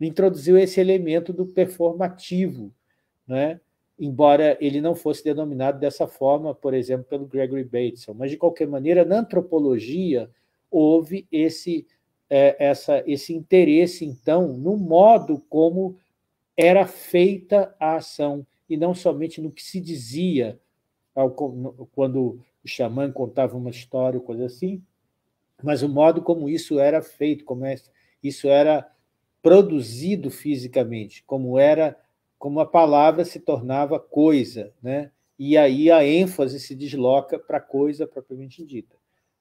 A: introduziu esse elemento do performativo, né? Embora ele não fosse denominado dessa forma, por exemplo, pelo Gregory Bateson. Mas, de qualquer maneira, na antropologia houve esse, é, essa, esse interesse, então, no modo como era feita a ação, e não somente no que se dizia quando o xamã contava uma história, coisa assim, mas o modo como isso era feito, como é, isso era produzido fisicamente, como era como a palavra se tornava coisa, né? e aí a ênfase se desloca para a coisa propriamente dita.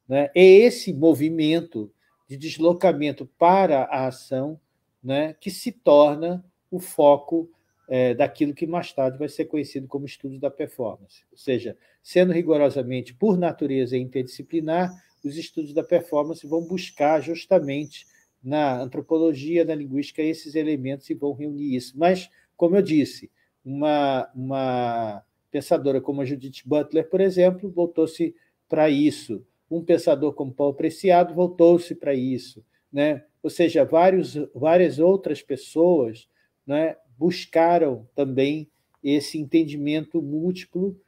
A: Né? É esse movimento de deslocamento para a ação né, que se torna o foco é, daquilo que mais tarde vai ser conhecido como estudo da performance. Ou seja, sendo rigorosamente, por natureza interdisciplinar, os estudos da performance vão buscar justamente na antropologia, na linguística, esses elementos e vão reunir isso. Mas como eu disse, uma, uma pensadora como a Judith Butler, por exemplo, voltou-se para isso. um pensador como Paulo Preciado voltou-se para isso. Né? Ou seja, vários, várias outras pessoas né, buscaram também esse entendimento múltiplo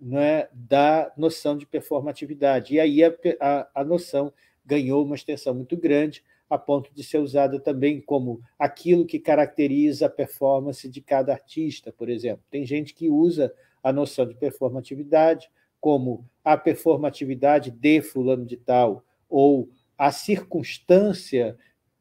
A: né, da noção de performatividade. E aí a, a, a noção ganhou uma extensão muito grande, a ponto de ser usada também como aquilo que caracteriza a performance de cada artista, por exemplo. Tem gente que usa a noção de performatividade como a performatividade de fulano de tal, ou a circunstância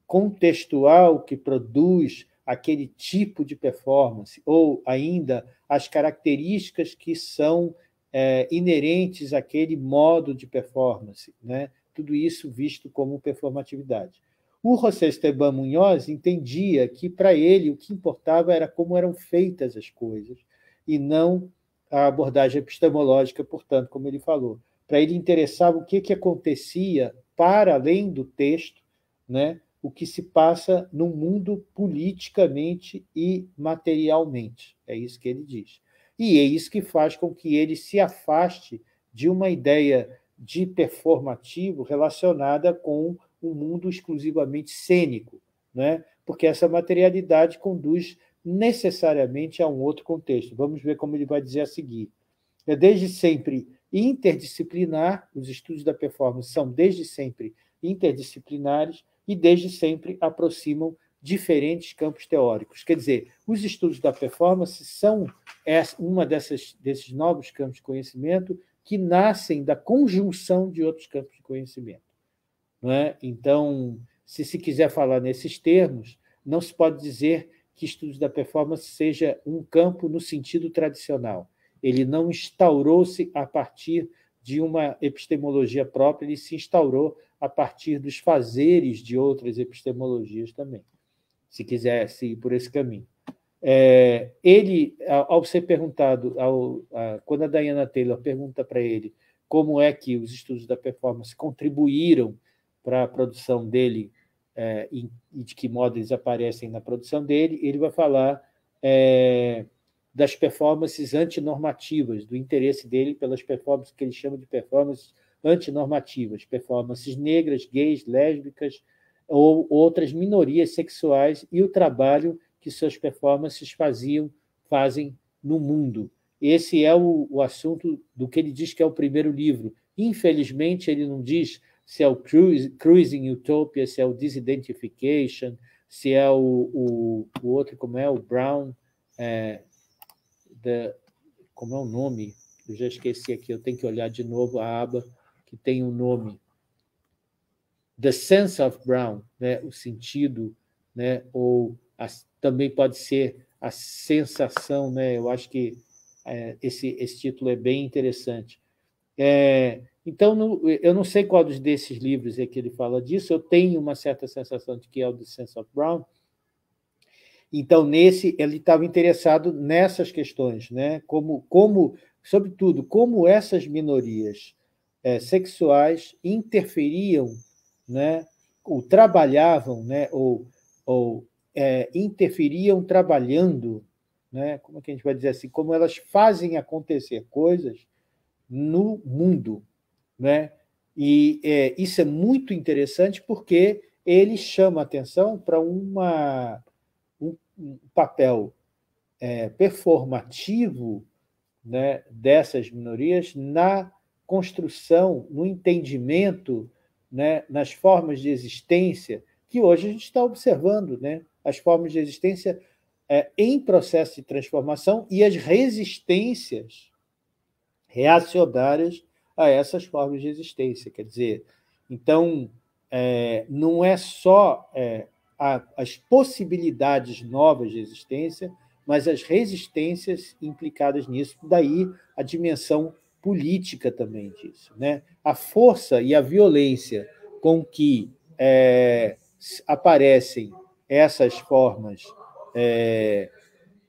A: contextual que produz aquele tipo de performance, ou ainda as características que são é, inerentes àquele modo de performance. Né? Tudo isso visto como performatividade. O José Esteban Munhoz entendia que, para ele, o que importava era como eram feitas as coisas, e não a abordagem epistemológica, portanto, como ele falou. Para ele interessava o que, que acontecia para além do texto, né, o que se passa no mundo politicamente e materialmente. É isso que ele diz. E é isso que faz com que ele se afaste de uma ideia de performativo relacionada com um mundo exclusivamente cênico, né? porque essa materialidade conduz necessariamente a um outro contexto. Vamos ver como ele vai dizer a seguir. É desde sempre interdisciplinar, os estudos da performance são desde sempre interdisciplinares e desde sempre aproximam diferentes campos teóricos. Quer dizer, os estudos da performance são uma dessas, desses novos campos de conhecimento que nascem da conjunção de outros campos de conhecimento. Não é? Então, se se quiser falar nesses termos, não se pode dizer que estudos da performance seja um campo no sentido tradicional. Ele não instaurou-se a partir de uma epistemologia própria, ele se instaurou a partir dos fazeres de outras epistemologias também, se quisesse ir por esse caminho. É, ele, ao ser perguntado, ao, a, quando a Diana Taylor pergunta para ele como é que os estudos da performance contribuíram para a produção dele é, e, de que modo eles aparecem na produção dele, ele vai falar é, das performances antinormativas, do interesse dele pelas performances que ele chama de performances antinormativas, performances negras, gays, lésbicas ou outras minorias sexuais e o trabalho que suas performances faziam, fazem no mundo. Esse é o, o assunto do que ele diz que é o primeiro livro. Infelizmente, ele não diz se é o Cruising Utopia, se é o Disidentification, se é o, o, o outro, como é o Brown, é, the, como é o nome? Eu já esqueci aqui, eu tenho que olhar de novo a aba que tem o um nome. The Sense of Brown, né? o sentido, né? ou a, também pode ser a sensação, né? eu acho que é, esse, esse título é bem interessante. É, então, no, eu não sei qual desses livros é que ele fala disso, eu tenho uma certa sensação de que é o The Sense of Brown. Então, nesse, ele estava interessado nessas questões, né? como, como, sobretudo, como essas minorias é, sexuais interferiam, né, ou trabalhavam, né, ou, ou é, interferiam trabalhando, né, como é que a gente vai dizer assim, como elas fazem acontecer coisas no mundo, né? E é, isso é muito interessante porque ele chama atenção para uma um, um papel é, performativo né, dessas minorias na construção, no entendimento, né, nas formas de existência que hoje a gente está observando, né, as formas de existência é, em processo de transformação e as resistências reacionárias a essas formas de existência. Quer dizer, então, é, não é só é, a, as possibilidades novas de existência, mas as resistências implicadas nisso, daí a dimensão política também disso. Né? A força e a violência com que é, aparecem essas formas é,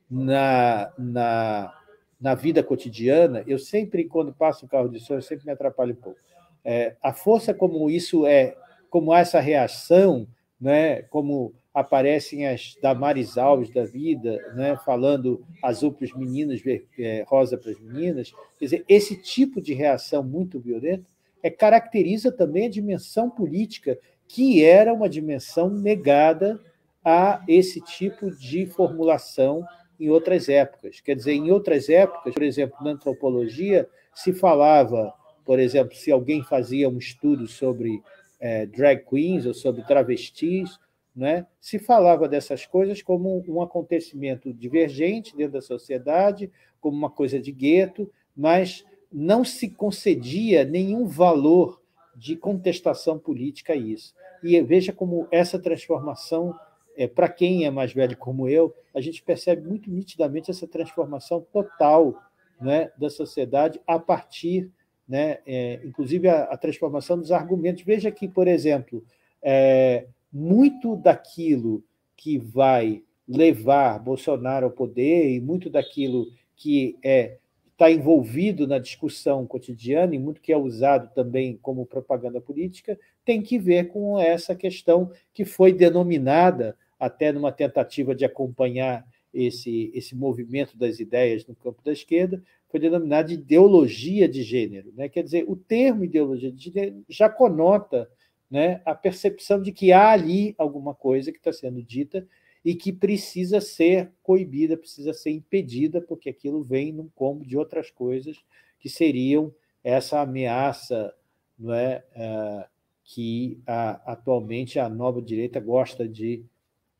A: na, na, na vida cotidiana, eu sempre, quando passo o carro de som, eu sempre me atrapalho um pouco. É, a força como isso é, como essa reação, né, como aparecem as Damares Alves da vida, né, falando azul para os meninos, é, rosa para as meninas. Quer dizer, esse tipo de reação muito violenta é, caracteriza também a dimensão política, que era uma dimensão negada a esse tipo de formulação em outras épocas. Quer dizer, em outras épocas, por exemplo, na antropologia, se falava, por exemplo, se alguém fazia um estudo sobre é, drag queens ou sobre travestis, né? se falava dessas coisas como um acontecimento divergente dentro da sociedade, como uma coisa de gueto, mas não se concedia nenhum valor de contestação política a isso. E veja como essa transformação, é, para quem é mais velho como eu, a gente percebe muito nitidamente essa transformação total né, da sociedade a partir, né, é, inclusive, a, a, transformação dos argumentos. Veja que, por exemplo, é, muito daquilo que vai levar Bolsonaro ao poder e muito daquilo que é está envolvido na discussão cotidiana e muito que é usado também como propaganda política, tem que ver com essa questão que foi denominada, até numa tentativa de acompanhar esse, esse movimento das ideias no campo da esquerda, foi denominada de ideologia de gênero. Né? Quer dizer, o termo ideologia de gênero já conota né, a percepção de que há ali alguma coisa que está sendo dita e que precisa ser coibida, precisa ser impedida, porque aquilo vem num combo de outras coisas que seriam essa ameaça não é, é que atualmente a nova direita gosta de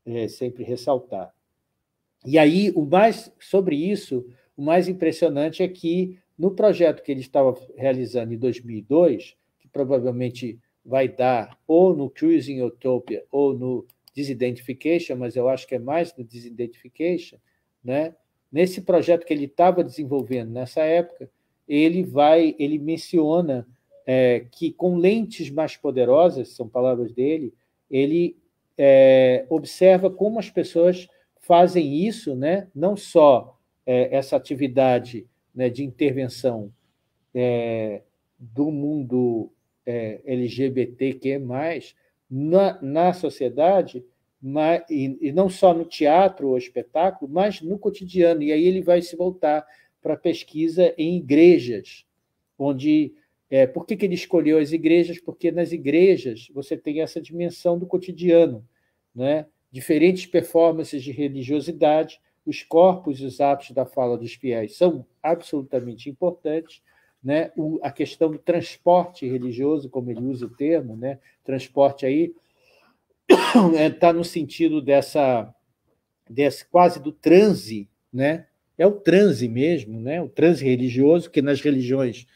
A: é, sempre ressaltar. E aí, o mais sobre isso, o mais impressionante é que no projeto que ele estava realizando em 2002, que provavelmente vai dar ou no Cruising Utopia ou no Disidentification, mas eu acho que é mais no Disidentification, né? Nesse projeto que ele estava desenvolvendo nessa época, ele vai, ele menciona é, que com lentes mais poderosas, são palavras dele, ele é, observa como as pessoas fazem isso, né? Não só é, essa atividade né, de intervenção é, do mundo é, LGBTQ+, na, na sociedade, mas, e, e, não só no teatro ou espetáculo, mas no cotidiano. E aí ele vai se voltar para pesquisa em igrejas, onde. É, por que, que ele escolheu as igrejas? Porque nas igrejas você tem essa dimensão do cotidiano, né? diferentes performances de religiosidade, os corpos e os atos da fala dos fiéis são absolutamente importantes, né? O, a questão do transporte religioso, como ele usa o termo, né? transporte aí está é, no sentido dessa, desse quase do transe, né? é o transe mesmo, né? o transe religioso, que nas religiões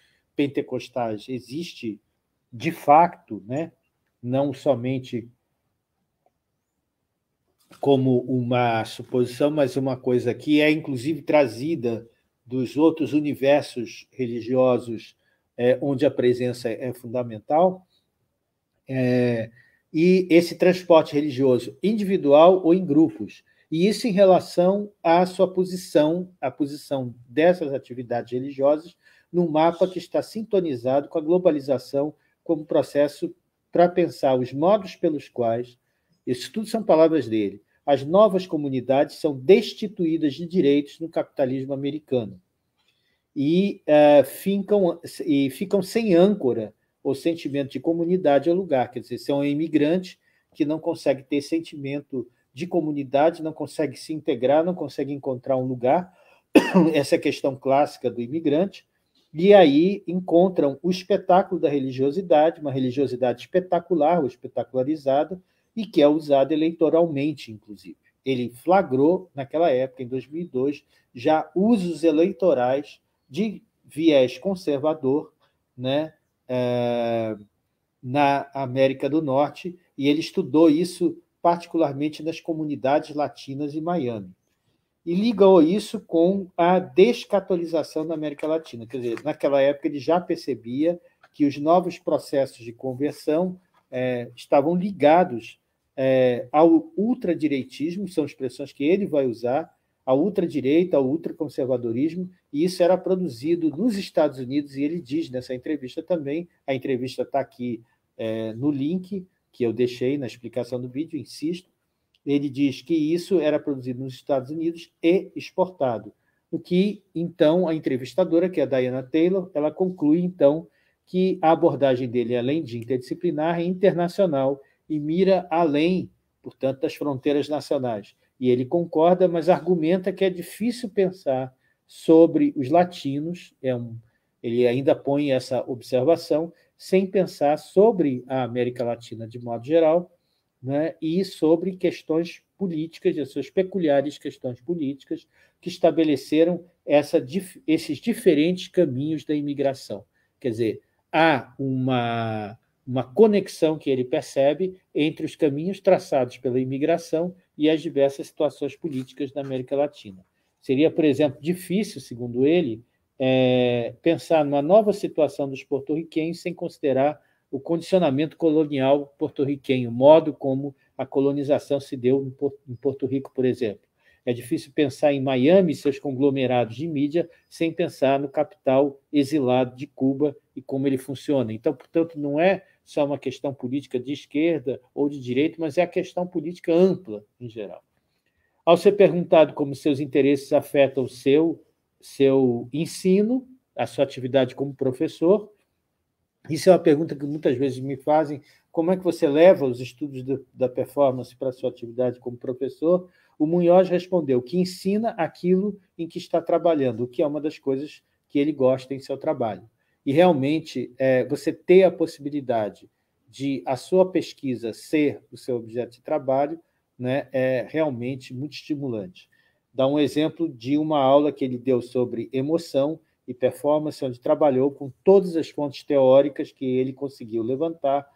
A: pentecostais existe de facto, né? não somente como uma suposição, mas uma coisa que é inclusive trazida dos outros universos religiosos é, onde a presença é fundamental, é, e esse transporte religioso individual ou em grupos. E isso em relação à sua posição, a posição dessas atividades religiosas num mapa que está sintonizado com a globalização como processo para pensar os modos pelos quais, isso tudo são palavras dele, as novas comunidades são destituídas de direitos no capitalismo americano e, uh, ficam, e ficam sem âncora o sentimento de comunidade ao lugar. Quer dizer, é um imigrante que não consegue ter sentimento de comunidade, não consegue se integrar, não consegue encontrar um lugar. Essa é a questão clássica do imigrante. E aí encontram o espetáculo da religiosidade, uma religiosidade espetacular ou espetacularizada, e que é usada eleitoralmente, inclusive. Ele flagrou, naquela época, em 2002, já usos eleitorais de viés conservador né, é, na América do Norte, e ele estudou isso particularmente nas comunidades latinas em Miami. E ligou isso com a descatolização da América Latina. Quer dizer, naquela época ele já percebia que os novos processos de conversão é, estavam ligados é, ao ultradireitismo, são expressões que ele vai usar, à ultradireita, ao ultraconservadorismo, e isso era produzido nos Estados Unidos, e ele diz nessa entrevista também, a entrevista está aqui é, no link que eu deixei na explicação do vídeo, insisto, ele diz que isso era produzido nos Estados Unidos e exportado. O que, então, a entrevistadora, que é a Diana Taylor, ela conclui, então, que a abordagem dele, além de interdisciplinar, é internacional e mira além, portanto, das fronteiras nacionais. E ele concorda, mas argumenta que é difícil pensar sobre os latinos, é um, ele ainda põe essa observação, sem pensar sobre a América Latina de modo geral, né, e sobre questões políticas, as suas peculiares questões políticas, que estabeleceram essa, esses diferentes caminhos da imigração. Quer dizer, há uma, uma conexão que ele percebe entre os caminhos traçados pela imigração e as diversas situações políticas da América Latina. Seria, por exemplo, difícil, segundo ele, é, pensar numa nova situação dos porto-riquenhos sem considerar o condicionamento colonial porto-riquenho, o modo como a colonização se deu em Porto Rico, por exemplo. É difícil pensar em Miami e seus conglomerados de mídia sem pensar no capital exilado de Cuba e como ele funciona. Então, portanto, não é só uma questão política de esquerda ou de direita, mas é a questão política ampla em geral. Ao ser perguntado como seus interesses afetam seu, seu ensino, a sua atividade como professor, isso é uma pergunta que muitas vezes me fazem: como é que você leva os estudos da performance para a sua atividade como professor? O Munhoz respondeu que ensina aquilo em que está trabalhando, o que é uma das coisas que ele gosta em seu trabalho. E realmente, é, você ter a possibilidade de a sua pesquisa ser o seu objeto de trabalho né, é realmente muito estimulante. Dá um exemplo de uma aula que ele deu sobre emoção e performance, onde trabalhou com todas as fontes teóricas que ele conseguiu levantar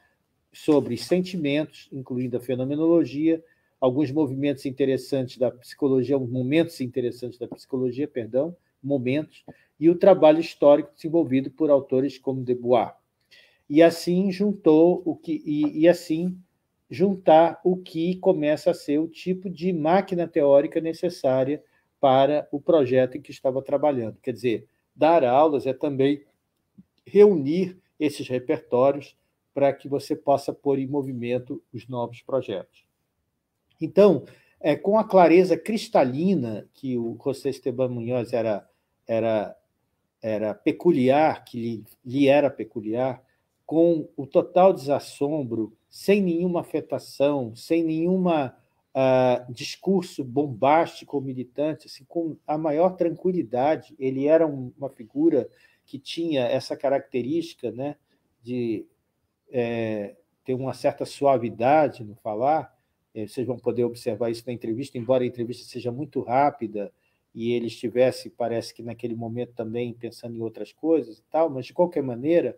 A: sobre sentimentos, incluindo a fenomenologia, alguns movimentos interessantes da psicologia, momentos interessantes da psicologia, perdão, momentos, e o trabalho histórico desenvolvido por autores como Debois. E assim juntou o que e, e assim juntar o que começa a ser o tipo de máquina teórica necessária para o projeto em que estava trabalhando. Quer dizer, dar aulas é também reunir esses repertórios para que você possa pôr em movimento os novos projetos. Então, é, com a clareza cristalina que o José Esteban Munhoz era, era, era peculiar, que lhe, lhe era peculiar, com o total desassombro, sem nenhuma afetação, sem nenhuma uh, discurso bombástico militante, assim, com a maior tranquilidade. Ele era um, uma figura que tinha essa característica né, de é, ter uma certa suavidade no falar, é, vocês vão poder observar isso na entrevista, embora a entrevista seja muito rápida e ele estivesse, parece que naquele momento também pensando em outras coisas e tal, mas de qualquer maneira,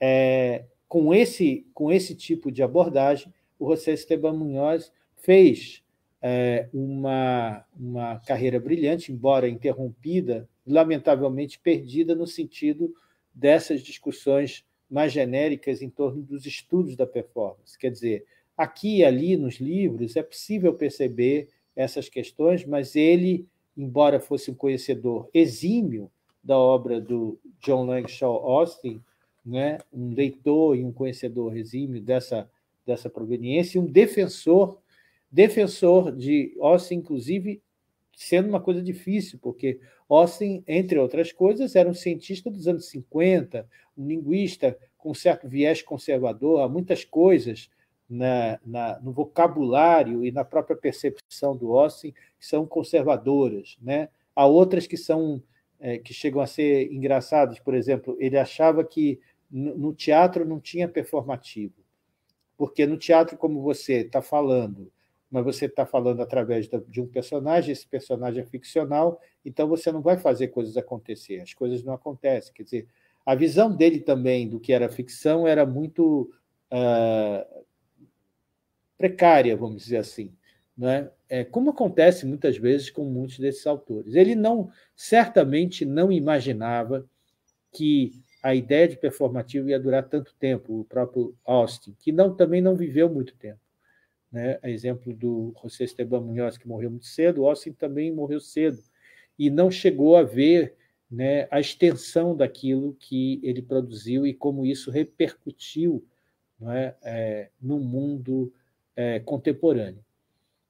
A: é, com esse com esse tipo de abordagem, o José Esteban Munhoz fez é, uma uma carreira brilhante, embora interrompida, lamentavelmente perdida no sentido dessas discussões mais genéricas em torno dos estudos da performance. Quer dizer, Aqui e ali nos livros é possível perceber essas questões, mas ele, embora fosse um conhecedor exímio da obra do John Langshaw Austin, né, um leitor e um conhecedor exímio dessa, dessa proveniência, um defensor defensor de Austin, inclusive sendo uma coisa difícil, porque Austin, entre outras coisas, era um cientista dos anos 50, um linguista com certo viés conservador, há muitas coisas na, na, no vocabulário e na própria percepção do Austin que são conservadoras. Né? Há outras que são é, que chegam a ser engraçadas. Por exemplo, ele achava que no teatro não tinha performativo, porque no teatro, como você está falando, mas você está falando através de um personagem, esse personagem é ficcional, então você não vai fazer coisas acontecer, as coisas não acontecem. Quer dizer, a visão dele também do que era ficção era muito uh, precária, vamos dizer assim. Né? É, como acontece muitas vezes com muitos desses autores. Ele não, certamente não imaginava que a ideia de performativo ia durar tanto tempo, o próprio Austin, que não, também não viveu muito tempo. Né? A exemplo do José Esteban Munhoz, que morreu muito cedo, Austin também morreu cedo, e não chegou a ver né, a extensão daquilo que ele produziu e como isso repercutiu é, é no mundo é, contemporâneo.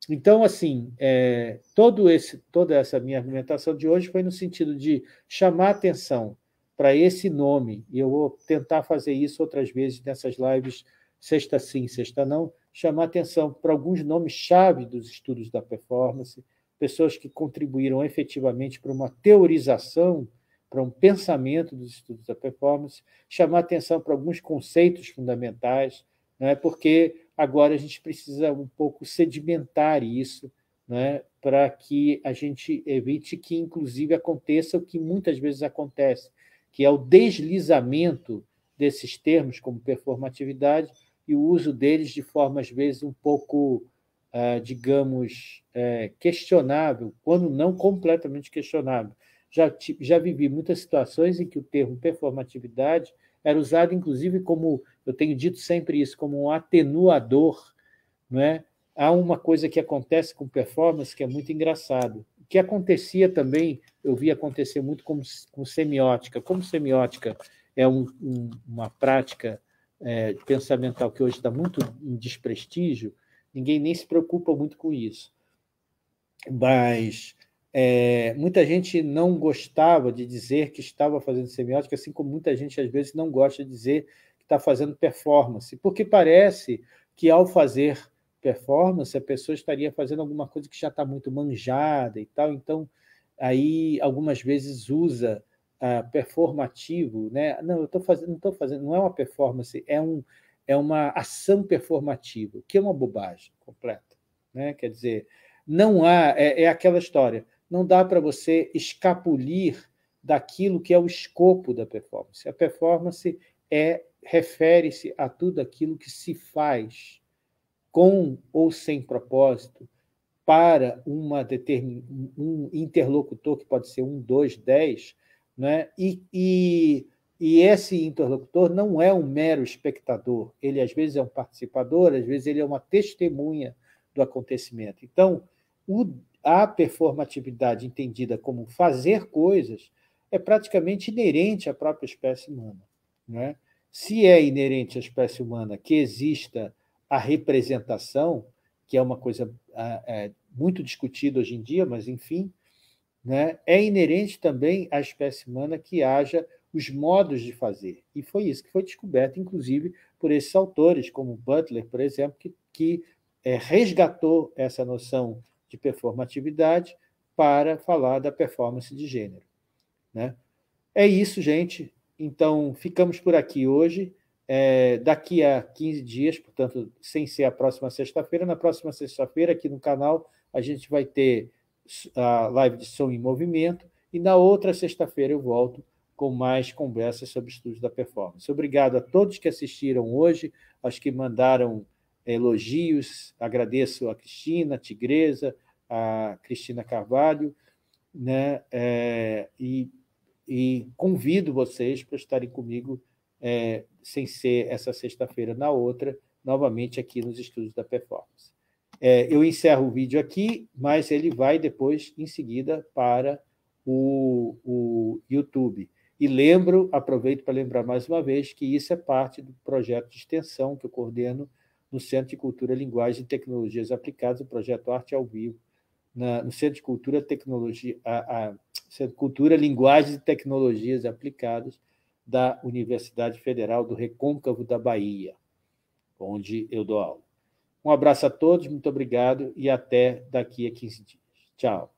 A: Então, assim, é, todo esse, toda essa minha argumentação de hoje foi no sentido de chamar atenção para esse nome, e eu vou tentar fazer isso outras vezes nessas lives, sexta sim, sexta não, chamar atenção para alguns nomes-chave dos estudos da performance, pessoas que contribuíram efetivamente para uma teorização, para um pensamento dos estudos da performance, chamar atenção para alguns conceitos fundamentais, né? porque agora a gente precisa um pouco sedimentar isso né? para que a gente evite que, inclusive, aconteça o que muitas vezes acontece, que é o deslizamento desses termos como performatividade e o uso deles de forma, às vezes, um pouco, ah, digamos, é, questionável, quando não completamente questionável. Já, já vivi muitas situações em que o termo performatividade era usado, inclusive, como, eu tenho dito sempre isso, como um atenuador. Não é? Há uma coisa que acontece com performance que é muito engraçado. Que acontecia também, eu vi acontecer muito com, com semiótica. Como semiótica é um, um, uma prática é, pensamental que hoje está muito em desprestígio, ninguém nem se preocupa muito com isso. Mas é, muita gente não gostava de dizer que estava fazendo semiótica, assim como muita gente às vezes não gosta de dizer que está fazendo performance, porque parece que ao fazer performance a pessoa estaria fazendo alguma coisa que já está muito manjada e tal, então aí algumas vezes usa uh, performativo, né? Não, eu estou fazendo, não estou fazendo, não é uma performance, é um é uma ação performativa, que é uma bobagem completa, né? Quer dizer, não há é, é aquela história, não dá para você escapulir daquilo que é o escopo da performance. A performance é refere-se a tudo aquilo que se faz com ou sem propósito para uma determin... um interlocutor que pode ser um, dois, dez, né? E, e, e esse interlocutor não é um mero espectador, ele às vezes é um participador, às vezes ele é uma testemunha do acontecimento. Então, o, a performatividade entendida como fazer coisas é praticamente inerente à própria espécie humana. Né? Se é inerente à espécie humana que exista a representação, que é uma coisa é, muito discutida hoje em dia, mas enfim, né, é inerente também à espécie humana que haja os modos de fazer. E foi isso que foi descoberto, inclusive, por esses autores, como Butler, por exemplo, que, que é, resgatou essa noção de performatividade para falar da performance de gênero. Né? É isso, gente. Então, ficamos por aqui hoje. É, daqui a 15 dias, portanto, sem ser a próxima sexta-feira, na próxima sexta-feira, aqui no canal, a gente vai ter a live de som em movimento, e na outra sexta-feira eu volto com mais conversas sobre estudos da performance. Obrigado a todos que assistiram hoje, aos que mandaram elogios, agradeço a Cristina, a Tigresa, a Cristina Carvalho, né? É, e, e, convido vocês para estarem comigo, é, sem ser essa sexta-feira, na outra, novamente aqui nos estudos da performance. É, eu encerro o vídeo aqui, mas ele vai depois, em seguida, para o, o YouTube. E lembro, aproveito para lembrar mais uma vez, que isso é parte do projeto de extensão que eu coordeno no Centro de Cultura, Linguagem e Tecnologias Aplicadas, o projeto Arte ao Vivo, na, no Centro de Cultura, Tecnologia, a, a, Centro de Cultura, Linguagens e Tecnologias Aplicadas da Universidade Federal do Recôncavo da Bahia, onde eu dou aula. Um abraço a todos, muito obrigado e até daqui a 15 dias. Tchau.